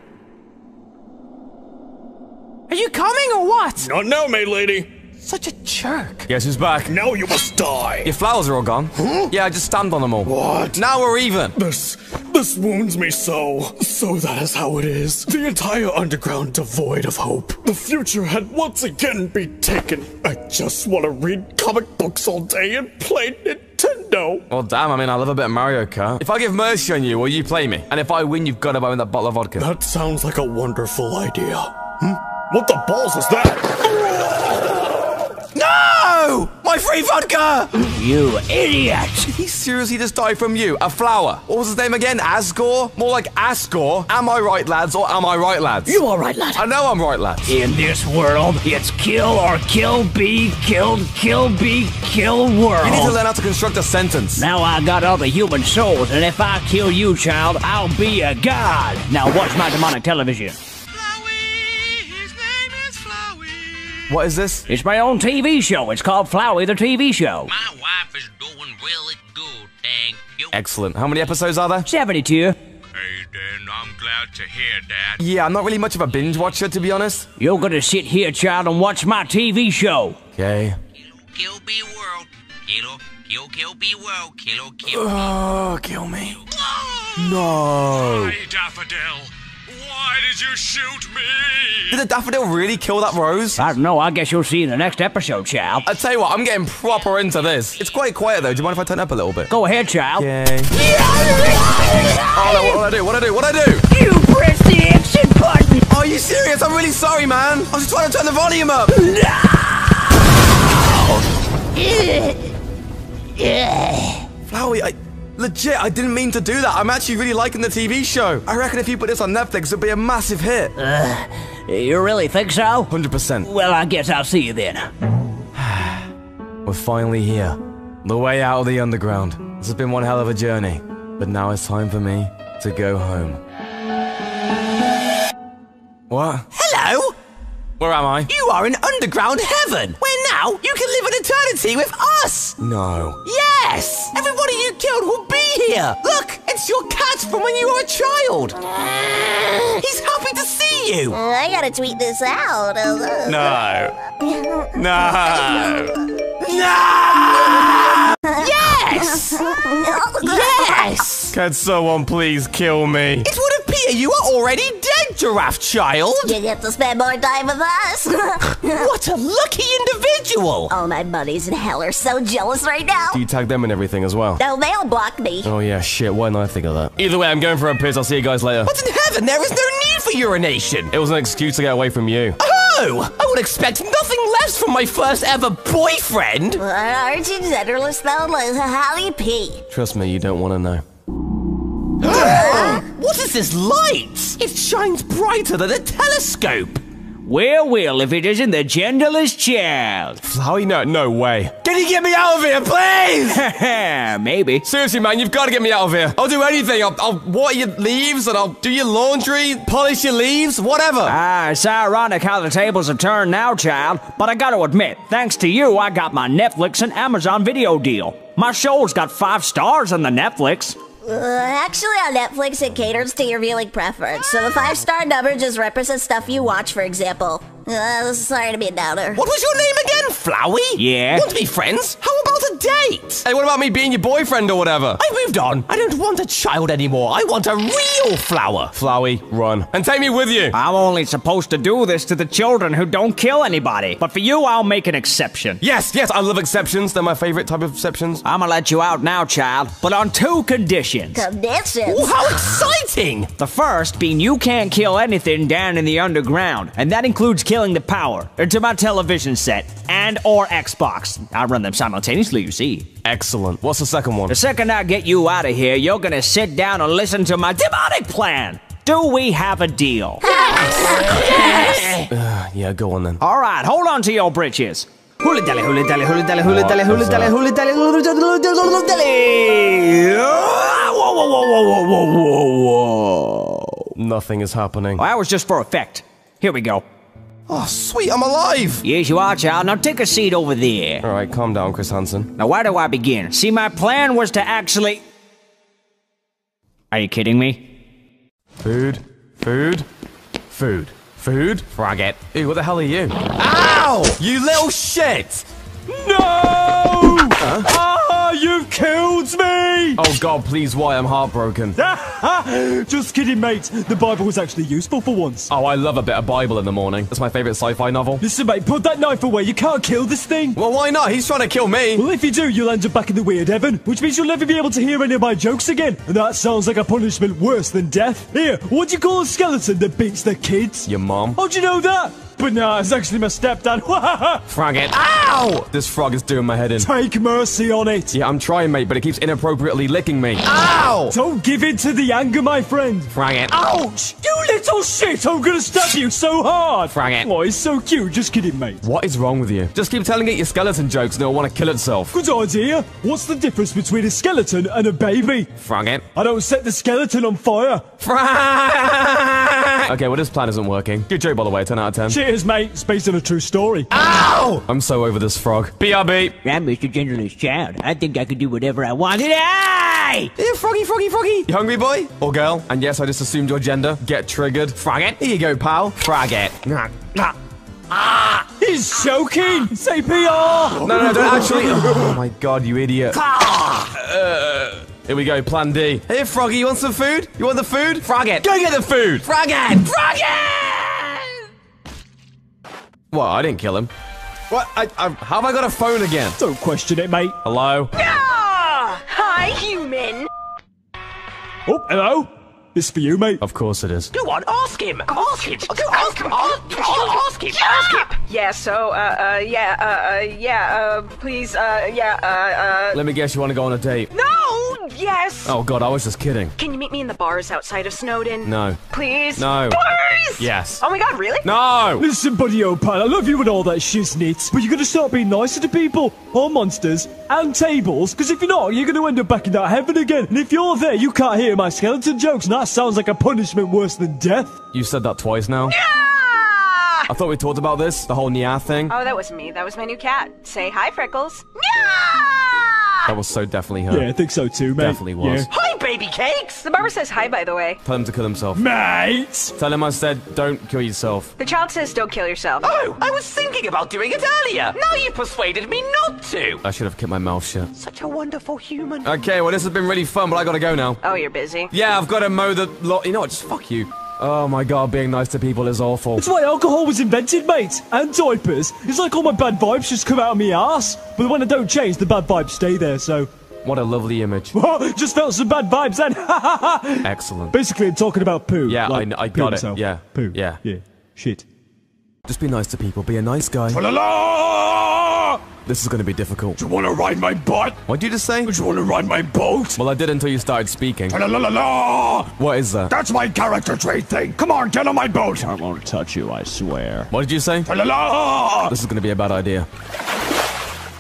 Are you coming or what? Not now, maid lady. Such a jerk. Guess who's back? Now you must die. Your flowers are all gone. Huh? Yeah, I just stamped on them all. What? Now we're even. This, this wounds me so. So that is how it is. The entire underground devoid of hope. The future had once again been taken. I just want to read comic books all day and play Nintendo. Well, damn, I mean, I love a bit of Mario Kart. If I give mercy on you, will you play me? And if I win, you've got to buy me that bottle of vodka. That sounds like a wonderful idea. Hmm? What the balls is that? No! My free vodka! You idiot! He seriously just died from you? A flower. What was his name again? Asgore? More like Asgore. Am I right, lads, or am I right, lads? You are right, lad. I know I'm right, lads. In this world, it's kill or kill, be killed, kill, be kill world. You need to learn how to construct a sentence. Now I got other human souls, and if I kill you, child, I'll be a god. Now watch my demonic television. What is this? It's my own TV show. It's called Flowey the TV Show. My wife is doing really good, thank you. Excellent. How many episodes are there? 72. Hey, then, I'm glad to hear that. Yeah, I'm not really much of a binge watcher, to be honest. You're gonna sit here, child, and watch my TV show. Okay. Kill B World. Kilo, kill, kill, be well, kilo, kill. Oh, kill me. No. Why, Daffodil? Why did you shoot me? Did the daffodil really kill that rose? I don't know. I guess you'll see in the next episode, child. I tell you what, I'm getting proper into this. It's quite quiet though. Do you mind if I turn up a little bit? Go ahead, child. Yay. Oh, no, what do I do? What do I do? What do I do? You press the exit button! Are you serious? I'm really sorry, man. I was just trying to turn the volume up. No! Flowey, I legit, I didn't mean to do that. I'm actually really liking the TV show. I reckon if you put this on Netflix, it'd be a massive hit. Uh, you really think so? 100%. Well, I guess I'll see you then. [sighs] We're finally here. The way out of the underground. This has been one hell of a journey. But now it's time for me to go home. What? Hello? Where am I? You are in underground heaven, where now you can live an eternity with us! No. Yes! Everybody you killed will be here! Look, it's your cat from when you were a child! He's happy to see you! Oh, I gotta tweet this out. Oh, no. No. No! Yes! [laughs] Yes! Can someone please kill me? It would appear you are already dead, giraffe child! You get to spend more time with us. [laughs] [laughs] What a lucky individual! All my buddies in hell are so jealous right now. Do you tag them and everything as well? No, they'll block me. Oh yeah, shit, why didn't I think of that? Either way, I'm going for a piss, I'll see you guys later. But in heaven, there is no need for urination! It was an excuse to get away from you. Oh! I would expect nothing less from my first ever boyfriend! Uh, Aren't you genderless though? Like, How do you pee? Trust me, you don't want to know. What is this light? It shines brighter than a telescope! Well, will if it isn't the genderless child. Flowey, no, no way. Can you get me out of here, please? [laughs] [laughs] Maybe. Seriously, man, you've got to get me out of here. I'll do anything. I'll, I'll water your leaves and I'll do your laundry, polish your leaves, whatever. Ah, it's ironic how the tables have turned now, child. But I gotta admit, thanks to you, I got my Netflix and Amazon video deal. My show's got five stars on the Netflix. Uh, actually, on Netflix, it caters to your viewing preference. So the five star number just represents stuff you watch, for example. Uh, sorry to be a doubter. What was your name again, Flowey? Yeah? Want to be friends? How about a date? Hey, what about me being your boyfriend or whatever? I've moved on. I don't want a child anymore. I want a real flower. Flowey, run. And take me with you. I'm only supposed to do this to the children who don't kill anybody. But for you, I'll make an exception. Yes, yes, I love exceptions. They're my favorite type of exceptions. I'm gonna let you out now, child, but on two conditions. Conditions. Oh, how exciting! The first being you can't kill anything down in the underground, and that includes killing the power to my television set and or Xbox. I run them simultaneously, you see. Excellent. What's the second one? The second I get you out of here, you're gonna sit down and listen to my demonic plan. Do we have a deal? Uh, [sighs] [sighs] yeah, go on then. All right, hold on to your britches. Hula dally, hula dally, hula dally, hula dally, hula dally, hula dally, hula dally, hula dally, hula dally. Whoa, whoa, whoa, whoa, whoa, whoa, whoa. Nothing is happening. Well, that was just for effect. Here we go. Oh, sweet, I'm alive! Yes, you are, child. Now take a seat over there. All right, calm down, Chris Hansen. Now, where do I begin? See, my plan was to actually. Are you kidding me? Food, food, food, food. Frog it. Ew, what the hell are you? Ow! You little shit! No! Oh god, please, why? I'm heartbroken. [laughs] Just kidding, mate. The Bible was actually useful for once. Oh, I love a bit of Bible in the morning. That's my favorite sci-fi novel. Listen, mate, put that knife away. You can't kill this thing. Well, why not? He's trying to kill me. Well, if you do, you'll end up back in the weird heaven, which means you'll never be able to hear any of my jokes again. And that sounds like a punishment worse than death. Here, what do you call a skeleton that beats the kids? Your mom. How'd you know that? But nah, it's actually my stepdad. [laughs] Frog it. Ow! This frog is doing my head in. Take mercy on it. Yeah, I'm trying, mate, but it keeps inappropriately licking me. Ow! Don't give in to the anger, my friend. Frog it. Ouch! You little shit! I'm gonna stab you so hard! Frag it. Oh, he's so cute. Just kidding, mate. What is wrong with you? Just keep telling it your skeleton jokes and it'll want to kill itself. Good idea. What's the difference between a skeleton and a baby? Frog it. I don't set the skeleton on fire. Frog! [laughs] Okay, well, this plan isn't working. Good joke, by the way, 10 out of 10. Cheers, mate. It's based on a true story. Ow! I'm so over this frog. BRB. I'm Mr. Genderless Child. I think I could do whatever I wanted. Hey! Ew, froggy, froggy, froggy. You hungry, boy? Or girl? And yes, I just assumed your gender. Get triggered. Frog it. Here you go, pal. Frog it. He's He's choking! Say PR! No, no, don't actually. Oh my god, you idiot. Uh, here we go, plan D. Hey, Froggy, you want some food? You want the food? Frog it. Go get the food! Frog it! Frog it! What? I didn't kill him. What? I, I, how have I got a phone again? Don't question it, mate. Hello? Ah! Hi, human. Oh, hello? This for you, mate. Of course it is. Go on, ask him. Ask him. Go ask him. Ask, ask him. Ask him. Yeah, so, uh, uh, yeah, uh, uh, yeah, uh, please, uh, yeah, uh, uh. Let me guess you want to go on a date. No! Yes! Oh god, I was just kidding. Can you meet me in the bars outside of Snowdin? No. Please? No. Please! Yes. Oh my god, really? No! Listen, buddy old pal, I love you and all that shiznit, but you gotta start being nicer to people, or monsters, and tables, because if you're not, you're gonna end up back in that heaven again. And if you're there, you can't hear my skeleton jokes, and that sounds like a punishment worse than death. You said that twice now. I thought we talked about this, the whole Nya thing. Oh, that was me. That was my new cat. Say hi, Freckles. That was so definitely her. Yeah, I think so too, mate. Definitely was. Yeah. Hi, baby cakes! The barber says hi, by the way. Tell him to kill himself. Mate! Tell him I said don't kill yourself. The child says don't kill yourself. Oh, I was thinking about doing it earlier. Now you've persuaded me not to. I should have kept my mouth shut. Such a wonderful human. Okay, well this has been really fun, but I gotta go now. Oh, you're busy. Yeah, I've gotta mow the lot. You know what? Just fuck you. Oh my god, being nice to people is awful. That's why alcohol was invented, mate. And diapers. It's like all my bad vibes just come out of me ass. But when I don't change, the bad vibes stay there, so. What a lovely image. [laughs] just felt some bad vibes then. [laughs] Excellent. Basically, I'm talking about poo. Yeah, like, I I poo got it, himself. yeah, Poo. yeah. Yeah. Shit. Just be nice to people. Be a nice guy. La This is gonna be difficult. Do you want to ride my butt? What'd you just say? Do you want to ride my boat? Well, I did until you started speaking. La la la la! What is that? That's my character trait thing. Come on, get on my boat. I won't touch you, I swear. What did you say? La la la! This is gonna be a bad idea.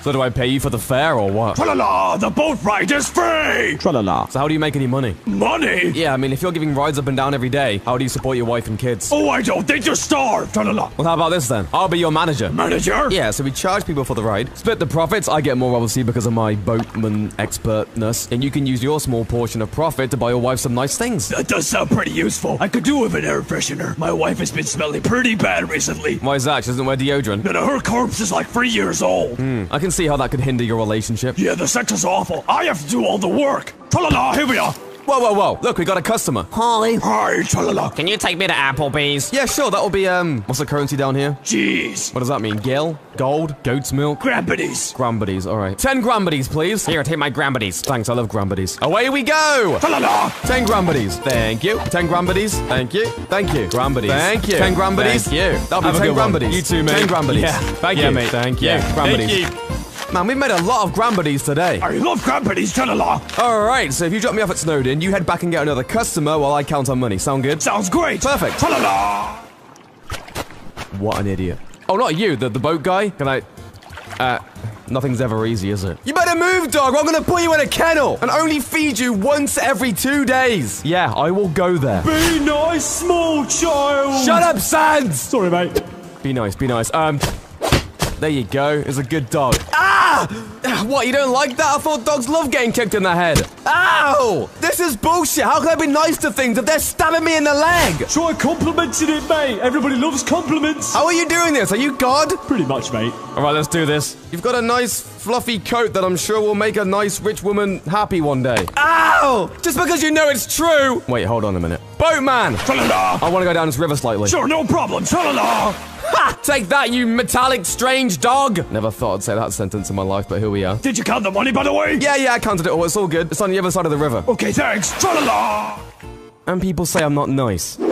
So do I pay you for the fare or what? La la la! The boat ride is free. Tra-la-la. So how do you make any money? Money? Yeah, I mean, if you're giving rides up and down every day, how do you support your wife and kids? Oh, I don't. They just starve. La la la. Well, how about this then? I'll be your manager. Manager? Yeah, so we charge people for the ride, split the profits. I get more obviously because of my boatman expertness, and you can use your small portion of profit to buy your wife some nice things. That does sound pretty useful. I could do with an air freshener. My wife has been smelling pretty bad recently. Why is that? She doesn't wear deodorant. No, no, her corpse is like three years old. Hmm, I can see how that could hinder your relationship. Yeah, the sex is awful. I have to do all the work. Tra-la-la, here we are. Whoa, whoa, whoa! Look, we got a customer. Hi. Hi, tra-la-la. Can you take me to Applebee's? Yeah, sure. That'll be um. What's the currency down here? Jeez. What does that mean? Gil? Gold? Goat's milk? Grambitties. Grambitties. All right. Ten grambitties, please. Here, take my Grambitties. Thanks. I love grambitties. Away we go. Tra-la-la. Ten grambitties. Thank you. Ten grambitties. Thank you. Thank you. Grambitties. Thank you. Ten grambitties. Thank you. That'll Have be a ten good one. You too, mate. Ten grambitties. Yeah. Thank Yeah, you. mate. Thank you. Yeah. Grambitties. Thank Man, we've made a lot of grambitties today. I love grambitties, tra-la-la. Alright, so if you drop me off at Snowdin, you head back and get another customer while I count on money. Sound good? Sounds great. Perfect. Tra-la-la. What an idiot. Oh, not you, the, the boat guy? Can I... Uh, nothing's ever easy, is it? You better move, dog, or I'm gonna put you in a kennel and only feed you once every two days. Yeah, I will go there. Be nice, small child! Shut up, Sans! Sorry, mate. Be nice, be nice. Um, there you go. It's a good dog. Ah! What, you don't like that? I thought dogs love getting kicked in the head. Ow! This is bullshit. How can I be nice to things if they're stabbing me in the leg? Try complimenting it, mate. Everybody loves compliments. How are you doing this? Are you God? Pretty much, mate. All right, let's do this. You've got a nice fluffy coat that I'm sure will make a nice rich woman happy one day. Ow! Just because you know it's true. Wait, hold on a minute. Boatman! Tra-la-la. I want to go down this river slightly. Sure, no problem. Tra-la-la. Ha! Take that, you metallic strange dog! Never thought I'd say that sentence in my life, but here we are. Did you count the money, by the way? Yeah, yeah, I counted it all. It's all good. It's on the other side of the river. Okay, thanks. Tra-la-la. And people say I'm not nice. [laughs]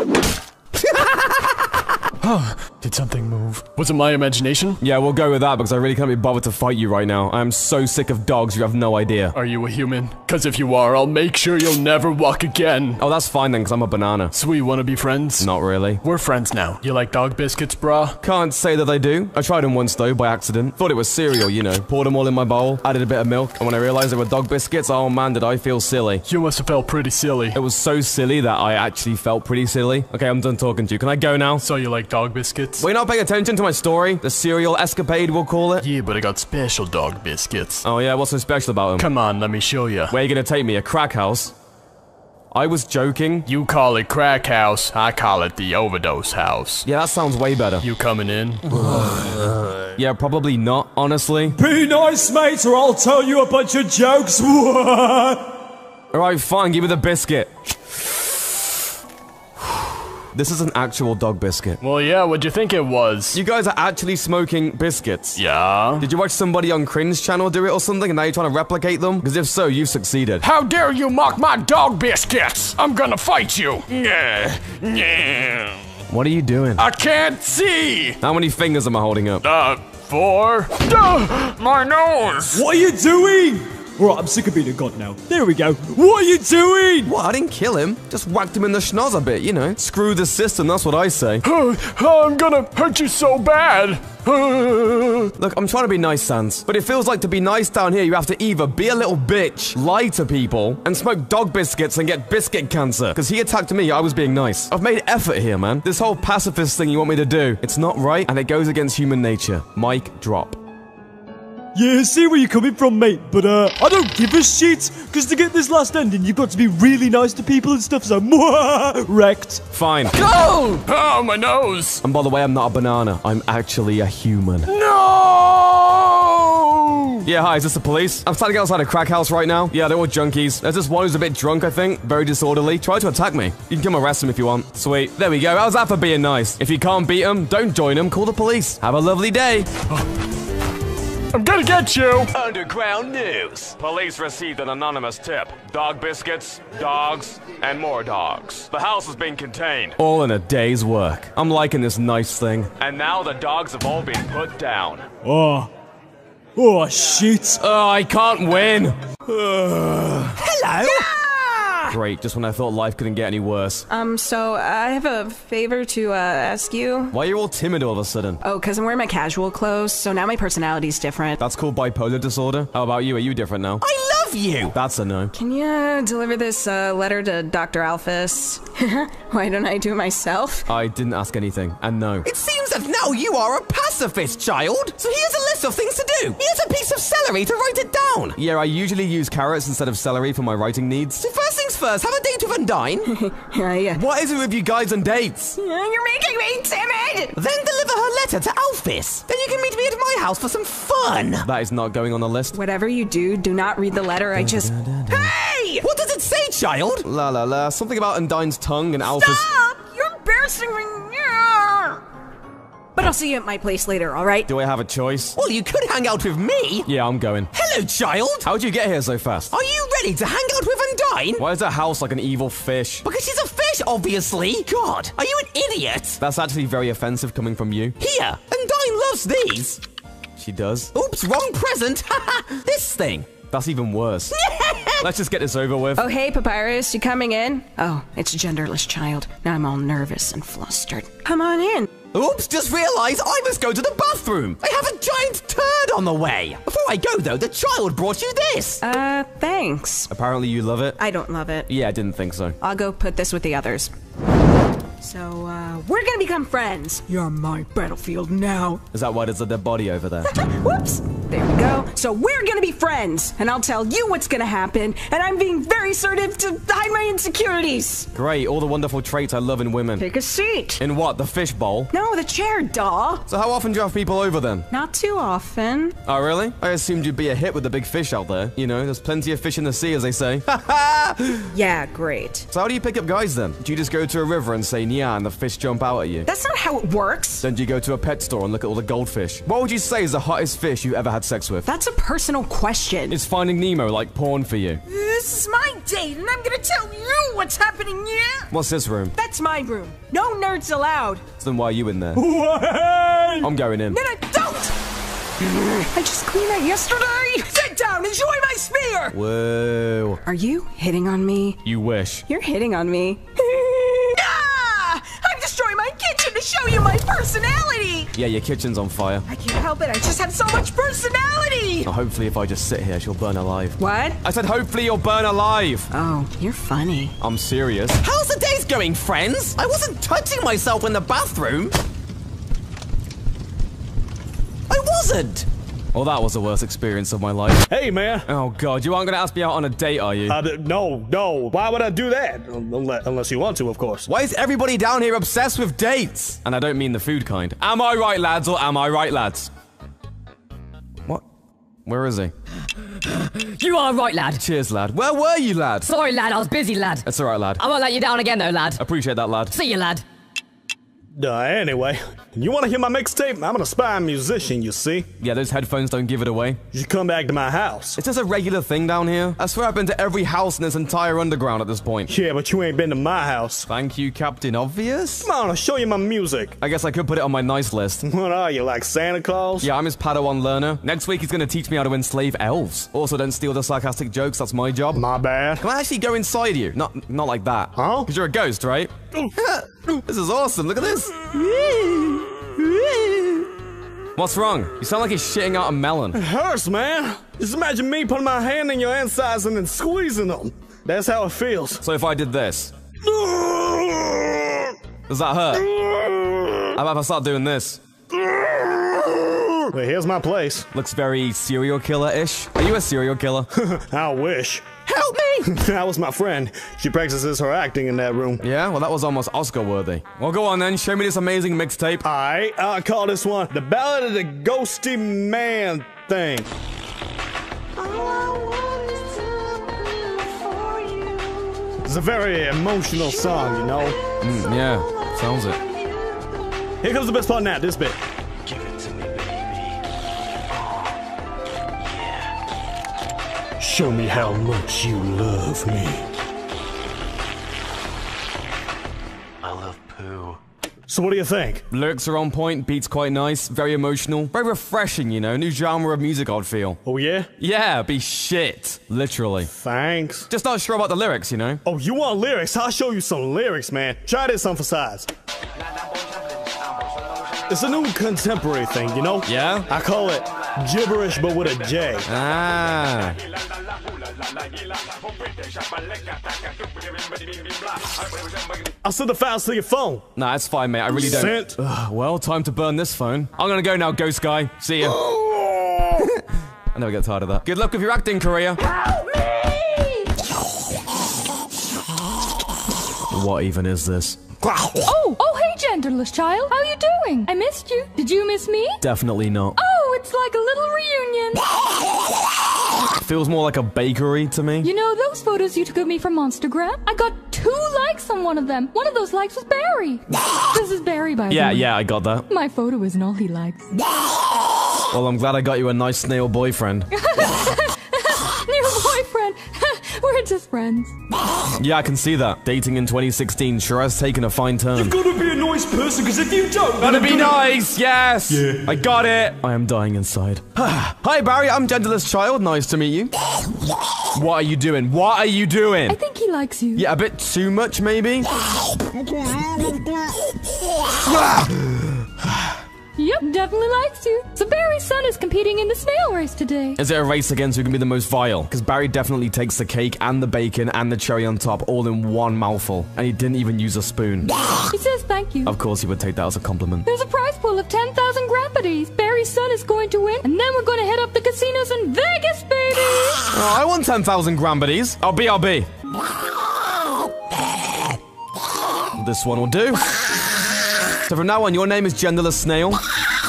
Oh, did something move? Was it my imagination? Yeah, we'll go with that because I really can't be bothered to fight you right now. I am so sick of dogs, you have no idea. Are you a human? Cause if you are, I'll make sure you'll never walk again. Oh, that's fine then, because I'm a banana. So we wanna be friends? Not really. We're friends now. You like dog biscuits, brah? Can't say that I do. I tried them once though, by accident. Thought it was cereal, you know. Poured them all in my bowl, added a bit of milk, and when I realized they were dog biscuits, oh man, did I feel silly. You must have felt pretty silly. It was so silly that I actually felt pretty silly. Okay, I'm done talking to you. Can I go now? So you like dog biscuits? Were you not paying attention to my story? The cereal escapade, we'll call it? Yeah, but I got special dog biscuits. Oh yeah, what's so special about them? Come on, let me show you. Where are you gonna take me? A crack house? I was joking. You call it crack house, I call it the overdose house. Yeah, that sounds way better. You coming in? Yeah, probably not, honestly. Be nice, mate, or I'll tell you a bunch of jokes. Alright, fine, give me the biscuit. This is an actual dog biscuit. Well, yeah, what'd you think it was? You guys are actually smoking biscuits. Yeah? Did you watch somebody on Cringe channel do it or something and now you're trying to replicate them? Because if so, you've succeeded. How dare you mock my dog biscuits? I'm gonna fight you. Yeah, yeah. What are you doing? I can't see. How many fingers am I holding up? Uh, four. My nose. what are you doing? Alright, I'm sick of being a god now. There we go. What are you doing? What? I didn't kill him. Just whacked him in the schnoz a bit, you know. Screw the system, that's what I say. [sighs] I'm gonna hurt you so bad. [sighs] Look, I'm trying to be nice, Sans. But it feels like to be nice down here, you have to either be a little bitch, lie to people, and smoke dog biscuits and get biscuit cancer. Because he attacked me, I was being nice. I've made effort here, man. This whole pacifist thing you want me to do, it's not right, and it goes against human nature. Mic drop. Yeah, see where you're coming from, mate, but uh, I don't give a shit, because to get this last ending, you've got to be really nice to people and stuff, so [laughs] wrecked. Fine. Go! Oh, my nose. And by the way, I'm not a banana. I'm actually a human. No! Yeah, hi, is this the police? I'm standing outside a crack house right now. Yeah, they're all junkies. There's this one who's a bit drunk, I think. Very disorderly. Try to attack me. You can come arrest him if you want. Sweet. There we go. How's that for being nice? If you can't beat him, don't join him. Call the police. Have a lovely day. [gasps] [gasps] [gasps] I'm gonna get you. Underground news. Police received an anonymous tip. Dog biscuits, dogs, and more dogs. The house has been contained. All in a day's work. I'm liking this nice thing. And now the dogs have all been put down. Oh. Oh, shit. Oh, I can't win. [sighs] Hello? [laughs] Great, just when I thought life couldn't get any worse. Um, so I have a favor to uh, ask you. Why are you all timid all of a sudden? Oh, because I'm wearing my casual clothes, so now my personality's different. That's called bipolar disorder. How about you? Are you different now? I love you! That's a no. Can you deliver this uh, letter to Dr. Alphys? [laughs] Why don't I do it myself? I didn't ask anything, and no. It seems that now you are a pacifist, child. So here's a list of things to do. Here's a piece of celery to write it down. Yeah, I usually use carrots instead of celery for my writing needs. So first things first, have a date with Undyne. [laughs] yeah, yeah. What is it with you guys and dates? Mm, you're making me timid! Then deliver her letter to Alphys. Then you can meet me at my house for some fun. That is not going on the list. Whatever you do, do not read the letter. I just. Hey! What does it say, child? La la la. Something about Undyne's tongue and Alphys. Stop! You're embarrassing me! But I'll see you at my place later, alright? Do I have a choice? Well, you could hang out with me. Yeah, I'm going. Hello, child. How'd you get here so fast? Are you ready to hang out with Undyne? Why is her house like an evil fish? Because she's a fish, obviously. God, are you an idiot? That's actually very offensive coming from you. Here, Undyne loves these. She does. Oops, wrong present. [laughs] this thing. That's even worse. [laughs] Let's just get this over with. Oh, hey, Papyrus, you coming in? Oh, it's a genderless child. Now I'm all nervous and flustered. Come on in. Oops, just realized I must go to the bathroom. I have a giant turd on the way. Before I go, though, the child brought you this. Uh, thanks. Apparently you love it. I don't love it. Yeah, I didn't think so. I'll go put this with the others. So, uh, we're gonna become friends. You're my battlefield now. Is that why there's a dead body over there? [laughs] Whoops! There we go. So we're gonna be friends, and I'll tell you what's gonna happen, and I'm being very assertive to hide my insecurities. Great, all the wonderful traits I love in women. Take a seat. In what, the fish bowl? No, the chair, daw. So how often do you have people over then? Not too often. Oh, really? I assumed you'd be a hit with the big fish out there. You know, there's plenty of fish in the sea, as they say. Ha [laughs] ha! yeah, great. So how do you pick up guys then? Do you just go to a river and say yeah and the fish jump out at you? That's not how it works. Then do you go to a pet store and look at all the goldfish? What would you say is the hottest fish you ever had sex with? That's a personal question. Is Finding Nemo like porn for you? This is my date, and I'm gonna tell you what's happening here. What's this room? That's my room. No nerds allowed. So then why are you in there? Way! I'm going in. No, no, don't! I just cleaned that yesterday. Sit down, enjoy my spear. Whoa. Are you hitting on me? You wish. You're hitting on me. [laughs] ah! I'm destroying my kitchen to show you my personality. Yeah, your kitchen's on fire. I can't help it. I just have so much personality. Hopefully, if I just sit here, she'll burn alive. What? I said, hopefully, you'll burn alive. Oh, you're funny. I'm serious. How's the days going, friends? I wasn't touching myself in the bathroom. I wasn't. Well, that was the worst experience of my life. Hey, man. Oh, God, you aren't going to ask me out on a date, are you? Uh, no, no. Why would I do that? Unless, unless you want to, of course. Why is everybody down here obsessed with dates? And I don't mean the food kind. Am I right, lads, or am I right, lads? What? Where is he? You are right, lad. Cheers, lad. Where were you, lad? Sorry, lad, I was busy, lad. That's alright, lad. I won't let you down again, though, lad. Appreciate that, lad. See you, lad. Uh, anyway, you want to hear my mixtape? I'm an aspiring musician, you see. Yeah, those headphones don't give it away. You should come back to my house. It's just a regular thing down here. I swear I've been to every house in this entire underground at this point. Yeah, but you ain't been to my house. Thank you, Captain Obvious. Come on, I'll show you my music. I guess I could put it on my nice list. [laughs] What are you, like Santa Claus? Yeah, I'm his Padawan learner. Next week he's gonna teach me how to enslave elves. Also, don't steal the sarcastic jokes, that's my job. My bad. Can I actually go inside you? Not not like that. Huh? Because you're a ghost, right? [laughs] this is awesome, look at this. What's wrong? You sound like you're shitting out a melon. It hurts, man. Just imagine me putting my hand in your insides and then squeezing them. That's how it feels. So if I did this, does that hurt? How about if I start doing this? Well, here's my place. Looks very serial killer-ish. Are you a serial killer? [laughs] I wish. [laughs] That was my friend. She practices her acting in that room. Yeah, well that was almost Oscar-worthy. Well, go on then. Show me this amazing mixtape. Alright, I call this one The Ballad of the Ghosty Man Thing. It's a very emotional song, you know? Mm, yeah, sounds it. Here comes the best part now, this bit. Show me how much you love me. I love poo. So what do you think? Lyrics are on point, beats quite nice, very emotional, very refreshing, you know, new genre of music I'd feel. Oh yeah? Yeah, be shit, literally. Thanks. Just not sure about the lyrics, you know? Oh, you want lyrics? I'll show you some lyrics, man. Try this on for size. It's a new contemporary thing, you know? Yeah? I call it gibberish but with a J. Ah. I'll send the files to your phone. Nah, it's fine, mate. I really don't. Sent. Ugh, well, time to burn this phone. I'm gonna go now, ghost guy. See ya. [gasps] I never get tired of that. Good luck with your acting career. What even is this? Oh, oh, hey, genderless child. How are you doing? I missed you. Did you miss me? Definitely not. Oh, it's like a little reunion. [laughs] Feels more like a bakery to me. You know those photos you took of me from Monstergram? I got two likes on one of them. One of those likes was Barry. [laughs] this is Barry, by the Yeah, way. yeah, yeah, I got that. My photo isn't all he likes. [laughs] Well, I'm glad I got you a nice snail boyfriend. We're friends. Yeah, I can see that. Dating in 2016 sure has taken a fine turn. You've got to be a nice person, because if you don't, Gotta be I'm gonna- nice, yes! Yeah. I got it! I am dying inside. [sighs] Hi, Barry, I'm Genderless Child. Nice to meet you. What are you doing? What are you doing? I think he likes you. Yeah, a bit too much, maybe? [laughs] [sighs] Yep, definitely likes you. So Barry's son is competing in the snail race today. Is it a race against who can be the most vile? Because Barry definitely takes the cake and the bacon and the cherry on top all in one mouthful. And he didn't even use a spoon. He says thank you. Of course he would take that as a compliment. There's a prize pool of 10,000 Grappities. Barry's son is going to win, and then we're going to head up the casinos in Vegas, baby! Oh, I want 10,000 Grambadis. I'll be, I'll be. This one will do. So from now on, your name is Genderless Snail. [laughs]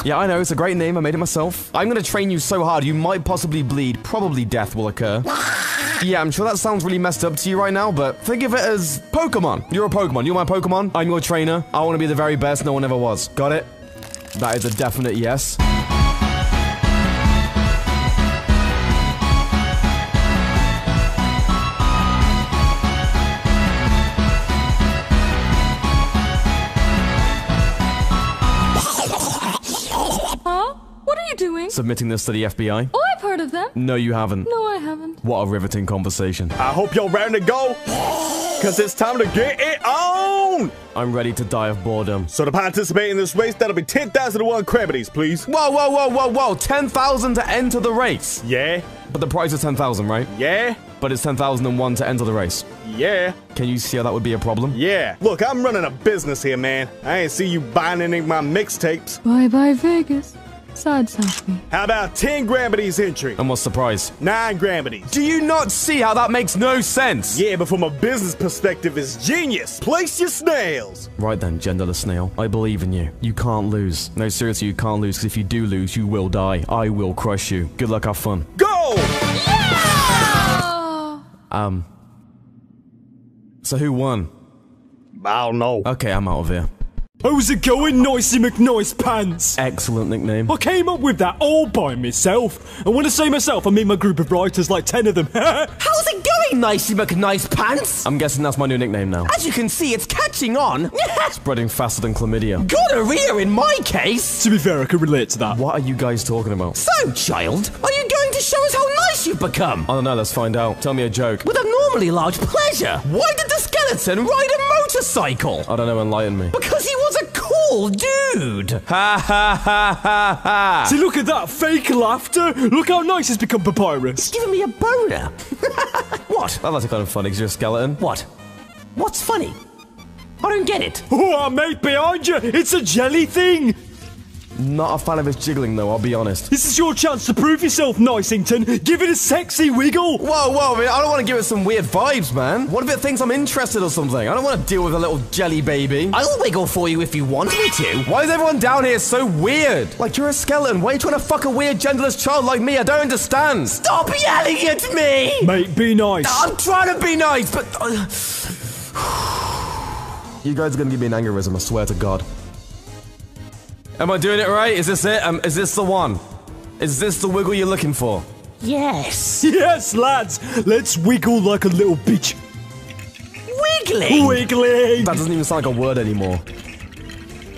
Yeah, I know, it's a great name, I made it myself. I'm gonna train you so hard you might possibly bleed, probably death will occur. Yeah, I'm sure that sounds really messed up to you right now, but think of it as Pokemon. You're a Pokemon, you're my Pokemon, I'm your trainer. I wanna be the very best no one ever was. Got it? That is a definite yes. Submitting this to the FBI? Oh, I've heard of them. No, you haven't. No, I haven't. What a riveting conversation. I hope you're ready to go. Cause it's time to get it on! I'm ready to die of boredom. So to participate in this race, that'll be 10,000 to 1 Krabbities, please. Whoa, whoa, whoa, whoa, whoa! 10,000 to enter the race! Yeah, But the prize is 10,000, right? yeah, But it's 10,001 to enter the race. yeah, Can you see how that would be a problem? yeah. Look, I'm running a business here, man. I ain't see you buying any of my mixtapes. Bye bye, Vegas. Side selfie. How about 10 Grambities entry? And what's the price? 9 Grambities. Do you not see how that makes no sense? Yeah, but from a business perspective, it's genius. Place your snails. Right then, genderless snail. I believe in you. You can't lose. No, seriously, you can't lose, because if you do lose, you will die. I will crush you. Good luck, have fun. Go! Um. So who won? I don't know. Okay, I'm out of here. How's it going, Nicey McNice Pants? Excellent nickname. I came up with that all by myself. And when I say myself, I mean my group of writers, like 10 of them. [laughs] How's it going, Nicey McNice Pants? I'm guessing that's my new nickname now. As you can see, it's catching on. [laughs] Spreading faster than chlamydia. Gonorrhea in my case. to be fair, I can relate to that. What are you guys talking about? So, child, are you going to show us how nice you've become? I don't know, let's find out. Tell me a joke. With abnormally large pleasure. Why did the skeleton ride a motorcycle? I don't know, enlighten me. Because he was a cool dude. Ha ha ha ha ha! See, look at that fake laughter. Look how nice it's become Papyrus. Giving me a boner. [laughs] what? Well, that's kind of funny, because you're a skeleton. What? What's funny? I don't get it. Oh, mate, behind you. It's a jelly thing. Not a fan of his jiggling, though, I'll be honest. This is your chance to prove yourself, Nicington. Give it a sexy wiggle. Whoa, whoa, man, I don't want to give it some weird vibes, man. What if it thinks I'm interested or something? I don't want to deal with a little jelly baby. I'll wiggle for you if you want me to. Why is everyone down here so weird? Like, you're a skeleton. Why are you trying to fuck a weird, genderless child like me? I don't understand. Stop yelling at me! Mate, be nice. I'm trying to be nice, but. uh, [sighs] you guys are gonna give me an aneurysm, I swear to God. Am I doing it right? Is this it? Um, is this the one? Is this the wiggle you're looking for? Yes. [laughs] Yes, lads. Let's wiggle like a little bitch. Wiggling? Wiggling. That doesn't even sound like a word anymore.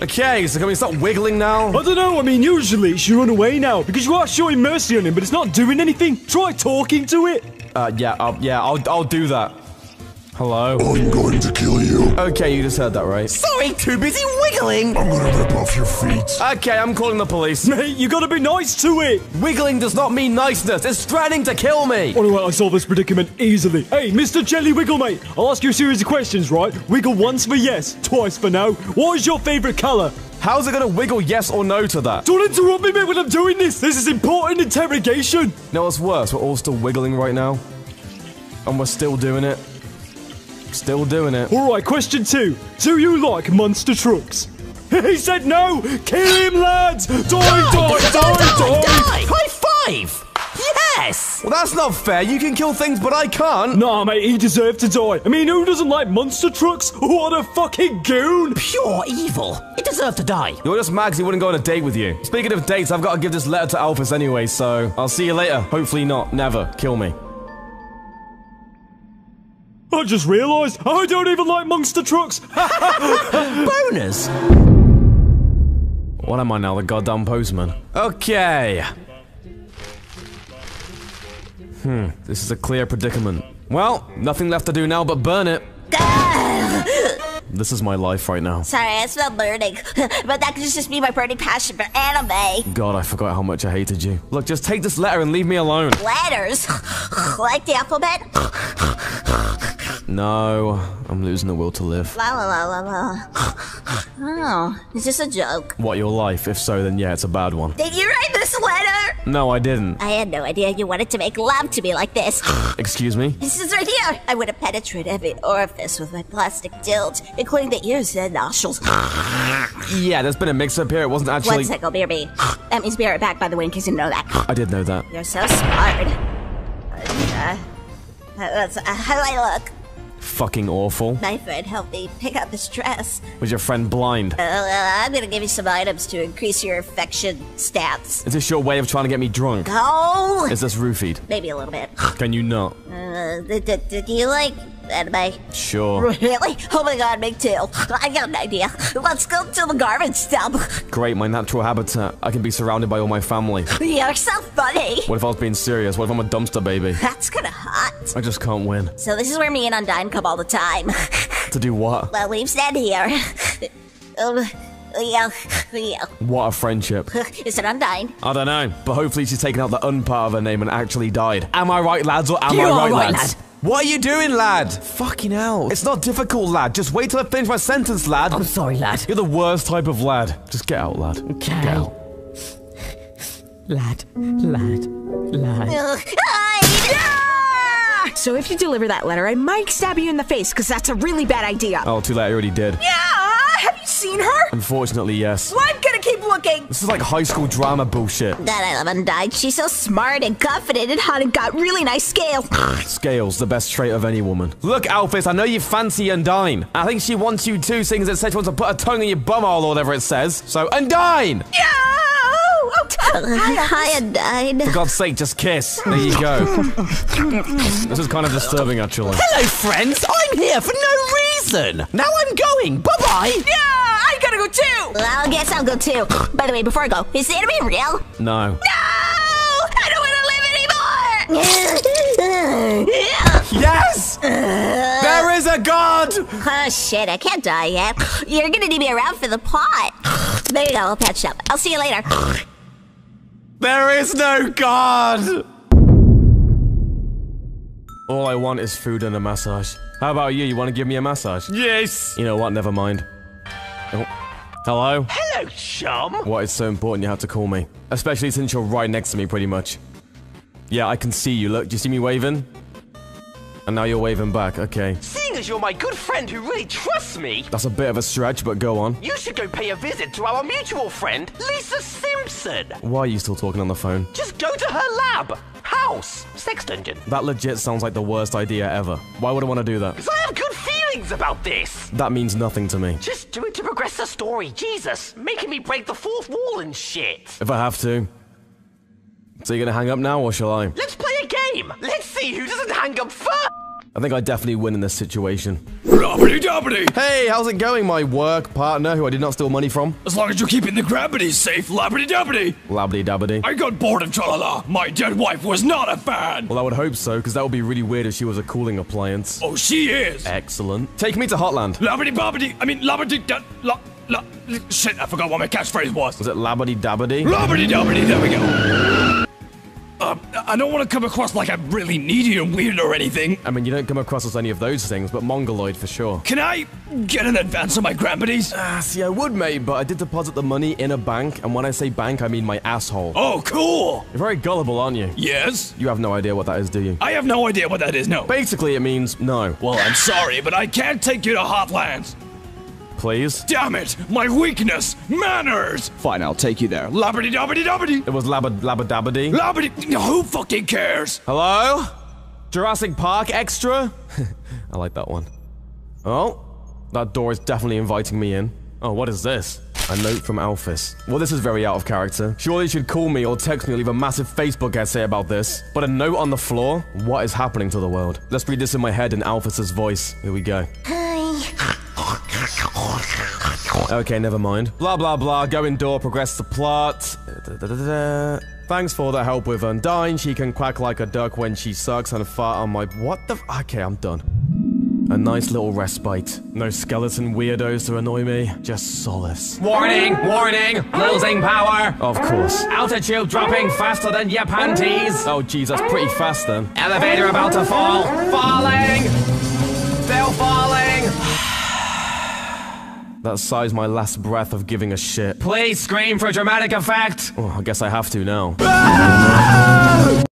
Okay, so can we stop wiggling now? I don't know. I mean, usually it should run away now because you are showing mercy on him, but it's not doing anything. Try talking to it. Uh, yeah, uh, yeah, I'll, I'll do that. Hello? I'm going to kill you. Okay, you just heard that, right? Sorry, too busy wiggling. I'm gonna rip off your feet. Okay, I'm calling the police. [laughs] Mate, you gotta be nice to it. Wiggling does not mean niceness. It's threatening to kill me. All right, I solve this predicament easily. Hey, Mr. Jelly Wiggle, mate. I'll ask you a series of questions, right? Wiggle once for yes, twice for no. What is your favorite color? How's it gonna wiggle yes or no to that? Don't interrupt me, mate, when I'm doing this. This is important interrogation. No, what's worse? We're all still wiggling right now. And we're still doing it. Still doing it. All right, question two. Do you like monster trucks? [laughs] he said no. Kill him, lads. Die, die, die, die. die. High five. Yes. Well, that's not fair. You can kill things, but I can't. Nah, mate, he deserved to die. I mean, who doesn't like monster trucks? What a fucking goon. Pure evil. It deserved to die. You're just mad 'cause he wouldn't go on a date with you. Speaking of dates, I've got to give this letter to Alphys anyway, so I'll see you later. Hopefully not. Never. Kill me. I just realised I don't even like monster trucks. [laughs] Bonus. What am I now, the goddamn postman? Okay. Hmm, this is a clear predicament. Well, nothing left to do now but burn it. [laughs] This is my life right now. Sorry, I smell burning. [laughs] but that could just be my burning passion for anime. God, I forgot how much I hated you. Look, just take this letter and leave me alone. Letters? like the alphabet? No, I'm losing the will to live. La la la la la. [laughs] Oh, is this a joke? What, your life? If so, then yeah, it's a bad one. Did you write this letter? No, I didn't. I had no idea you wanted to make love to me like this. [sighs] Excuse me? This is right here. I would have penetrated every orifice with my plastic dildo, including the ears and nostrils. [laughs] Yeah, there's been a mix-up here. It wasn't actually... One second, BRB. That [sighs] means be right back, by the way, in case you know that. I did know that. You're so smart. Uh, that's, uh, how do I look? Fucking awful. My friend helped me pick up this dress. Was your friend blind? Uh, I'm gonna give you some items to increase your affection stats. Is this your way of trying to get me drunk? Go! Is this roofied? Maybe a little bit. Can you not? Uh, do you like anime? Sure. Really? Oh my god, me too. I got an idea. Let's go to the garbage dump. Great, my natural habitat. I can be surrounded by all my family. You're so funny. What if I was being serious? What if I'm a dumpster baby? That's kinda hot. I just can't win. So this is where me and Undyne come all the time. To do what? well, we've stand here. um, yeah, yeah. What a friendship. Is it Undyne? I don't know, but hopefully she's taken out the un part of her name and actually died. Am I right, lads, or am You I right, right, lads? lad. What are you doing, lad? Fucking hell. It's not difficult, lad. Just wait till I finish my sentence, lad. I'm sorry, lad. You're the worst type of lad. Just get out, lad. Okay. Get out. Lad, lad, lad. [laughs] Ah! So if you deliver that letter, I might stab you in the face, because that's a really bad idea. Oh, too late, I already did. Yeah! Have you seen her? Unfortunately, yes. Well, I'm gonna keep looking. This is like high school drama bullshit. That I love Undyne. She's so smart and confident and hot and got really nice scales. [sighs] Scales, the best trait of any woman. Look, Alphys, I know you fancy Undyne. I think she wants you too, seeing as it says she wants to put a tongue in your bumhole or whatever it says. So, Undyne! Yeah! Oh, oh, hi, Hi, Undyne. For God's sake, just kiss. There you go. [laughs] this is kind of disturbing, actually. Hello, friends. I'm here for no reason. Now I'm going. Bye bye. Yeah, I gotta go too. Well, I guess I'll go too. By the way, before I go, is the enemy real? No. No! I don't want to live anymore! [laughs] Yes! Uh, there is a god! Oh shit, I can't die yet. You're gonna need me around for the plot. There you go, I'll patch up. I'll see you later. There is no god! All I want is food and a massage. How about you? You want to give me a massage? Yes. You know what? Never mind. Oh. Hello? Hello, chum. What is so important you have to call me? Especially since you're right next to me, pretty much. Yeah, I can see you. Look, do you see me waving? And now you're waving back. Okay. Seeing as you're my good friend who really trusts me, That's a bit of a stretch, but go on. you should go pay a visit to our mutual friend, Lisa Simpson. Why are you still talking on the phone? Just go to her lab, house, sex dungeon. That legit sounds like the worst idea ever. Why would I want to do that? Because I have good feelings about this. That means nothing to me. Just do it to progress the story. Jesus, making me break the fourth wall and shit. If I have to. So you're gonna hang up now, or shall I? Let's play a game. Let's see who doesn't hang up first. I think I definitely win in this situation. Robbity dobbity. Hey, how's it going, my work partner, who I did not steal money from? As long as you're keeping the gravity safe, labbity dabbity. Labby dabbity. I got bored of tralala. My dead wife was not a fan. Well, I would hope so, because that would be really weird if she was a cooling appliance. Oh, she is. Excellent. Take me to Hotland. Labbity bobbity. I mean, labbity da. La, la, shit, I forgot what my catchphrase was. Was it labbity dabbity? Labbity dabbity. There we go. I don't want to come across like I'm really needy and weird or anything. I mean, you don't come across as any of those things, but mongoloid for sure. Can I get an advance on my grandbuddies? Ah, see, I would, mate, but I did deposit the money in a bank, and when I say bank, I mean my asshole. Oh, cool. You're very gullible, aren't you? Yes. You have no idea what that is, do you? I have no idea what that is, no. Basically, it means no. Well, I'm sorry, but I can't take you to Hotlands. Please? Damn it! My weakness! Manners! Fine, I'll take you there. Labbity dobbity dobbity! It was labba labba dabbity. Labbity. Who fucking cares? Hello? Jurassic Park extra? [laughs] I like that one. Oh, that door is definitely inviting me in. Oh, what is this? A note from Alphys. Well, this is very out of character. Surely you should call me or text me or leave a massive Facebook essay about this. But a note on the floor? What is happening to the world? Let's read this in my head in Alphys's voice. Here we go. Okay, never mind. Blah, blah, blah. Go indoor, progress the plot. Da-da-da-da. Thanks for the help with Undyne. She can quack like a duck when she sucks and fart on my... What the... F okay, I'm done. A nice little respite. No skeleton weirdos to annoy me. Just solace. Warning, warning, losing power. Of course. Altitude dropping faster than your panties. Oh, geez, that's pretty fast then. Elevator about to fall. Falling. Still falling. That sigh's my last breath of giving a shit. Please scream for dramatic effect. Oh, I guess I have to now. [laughs]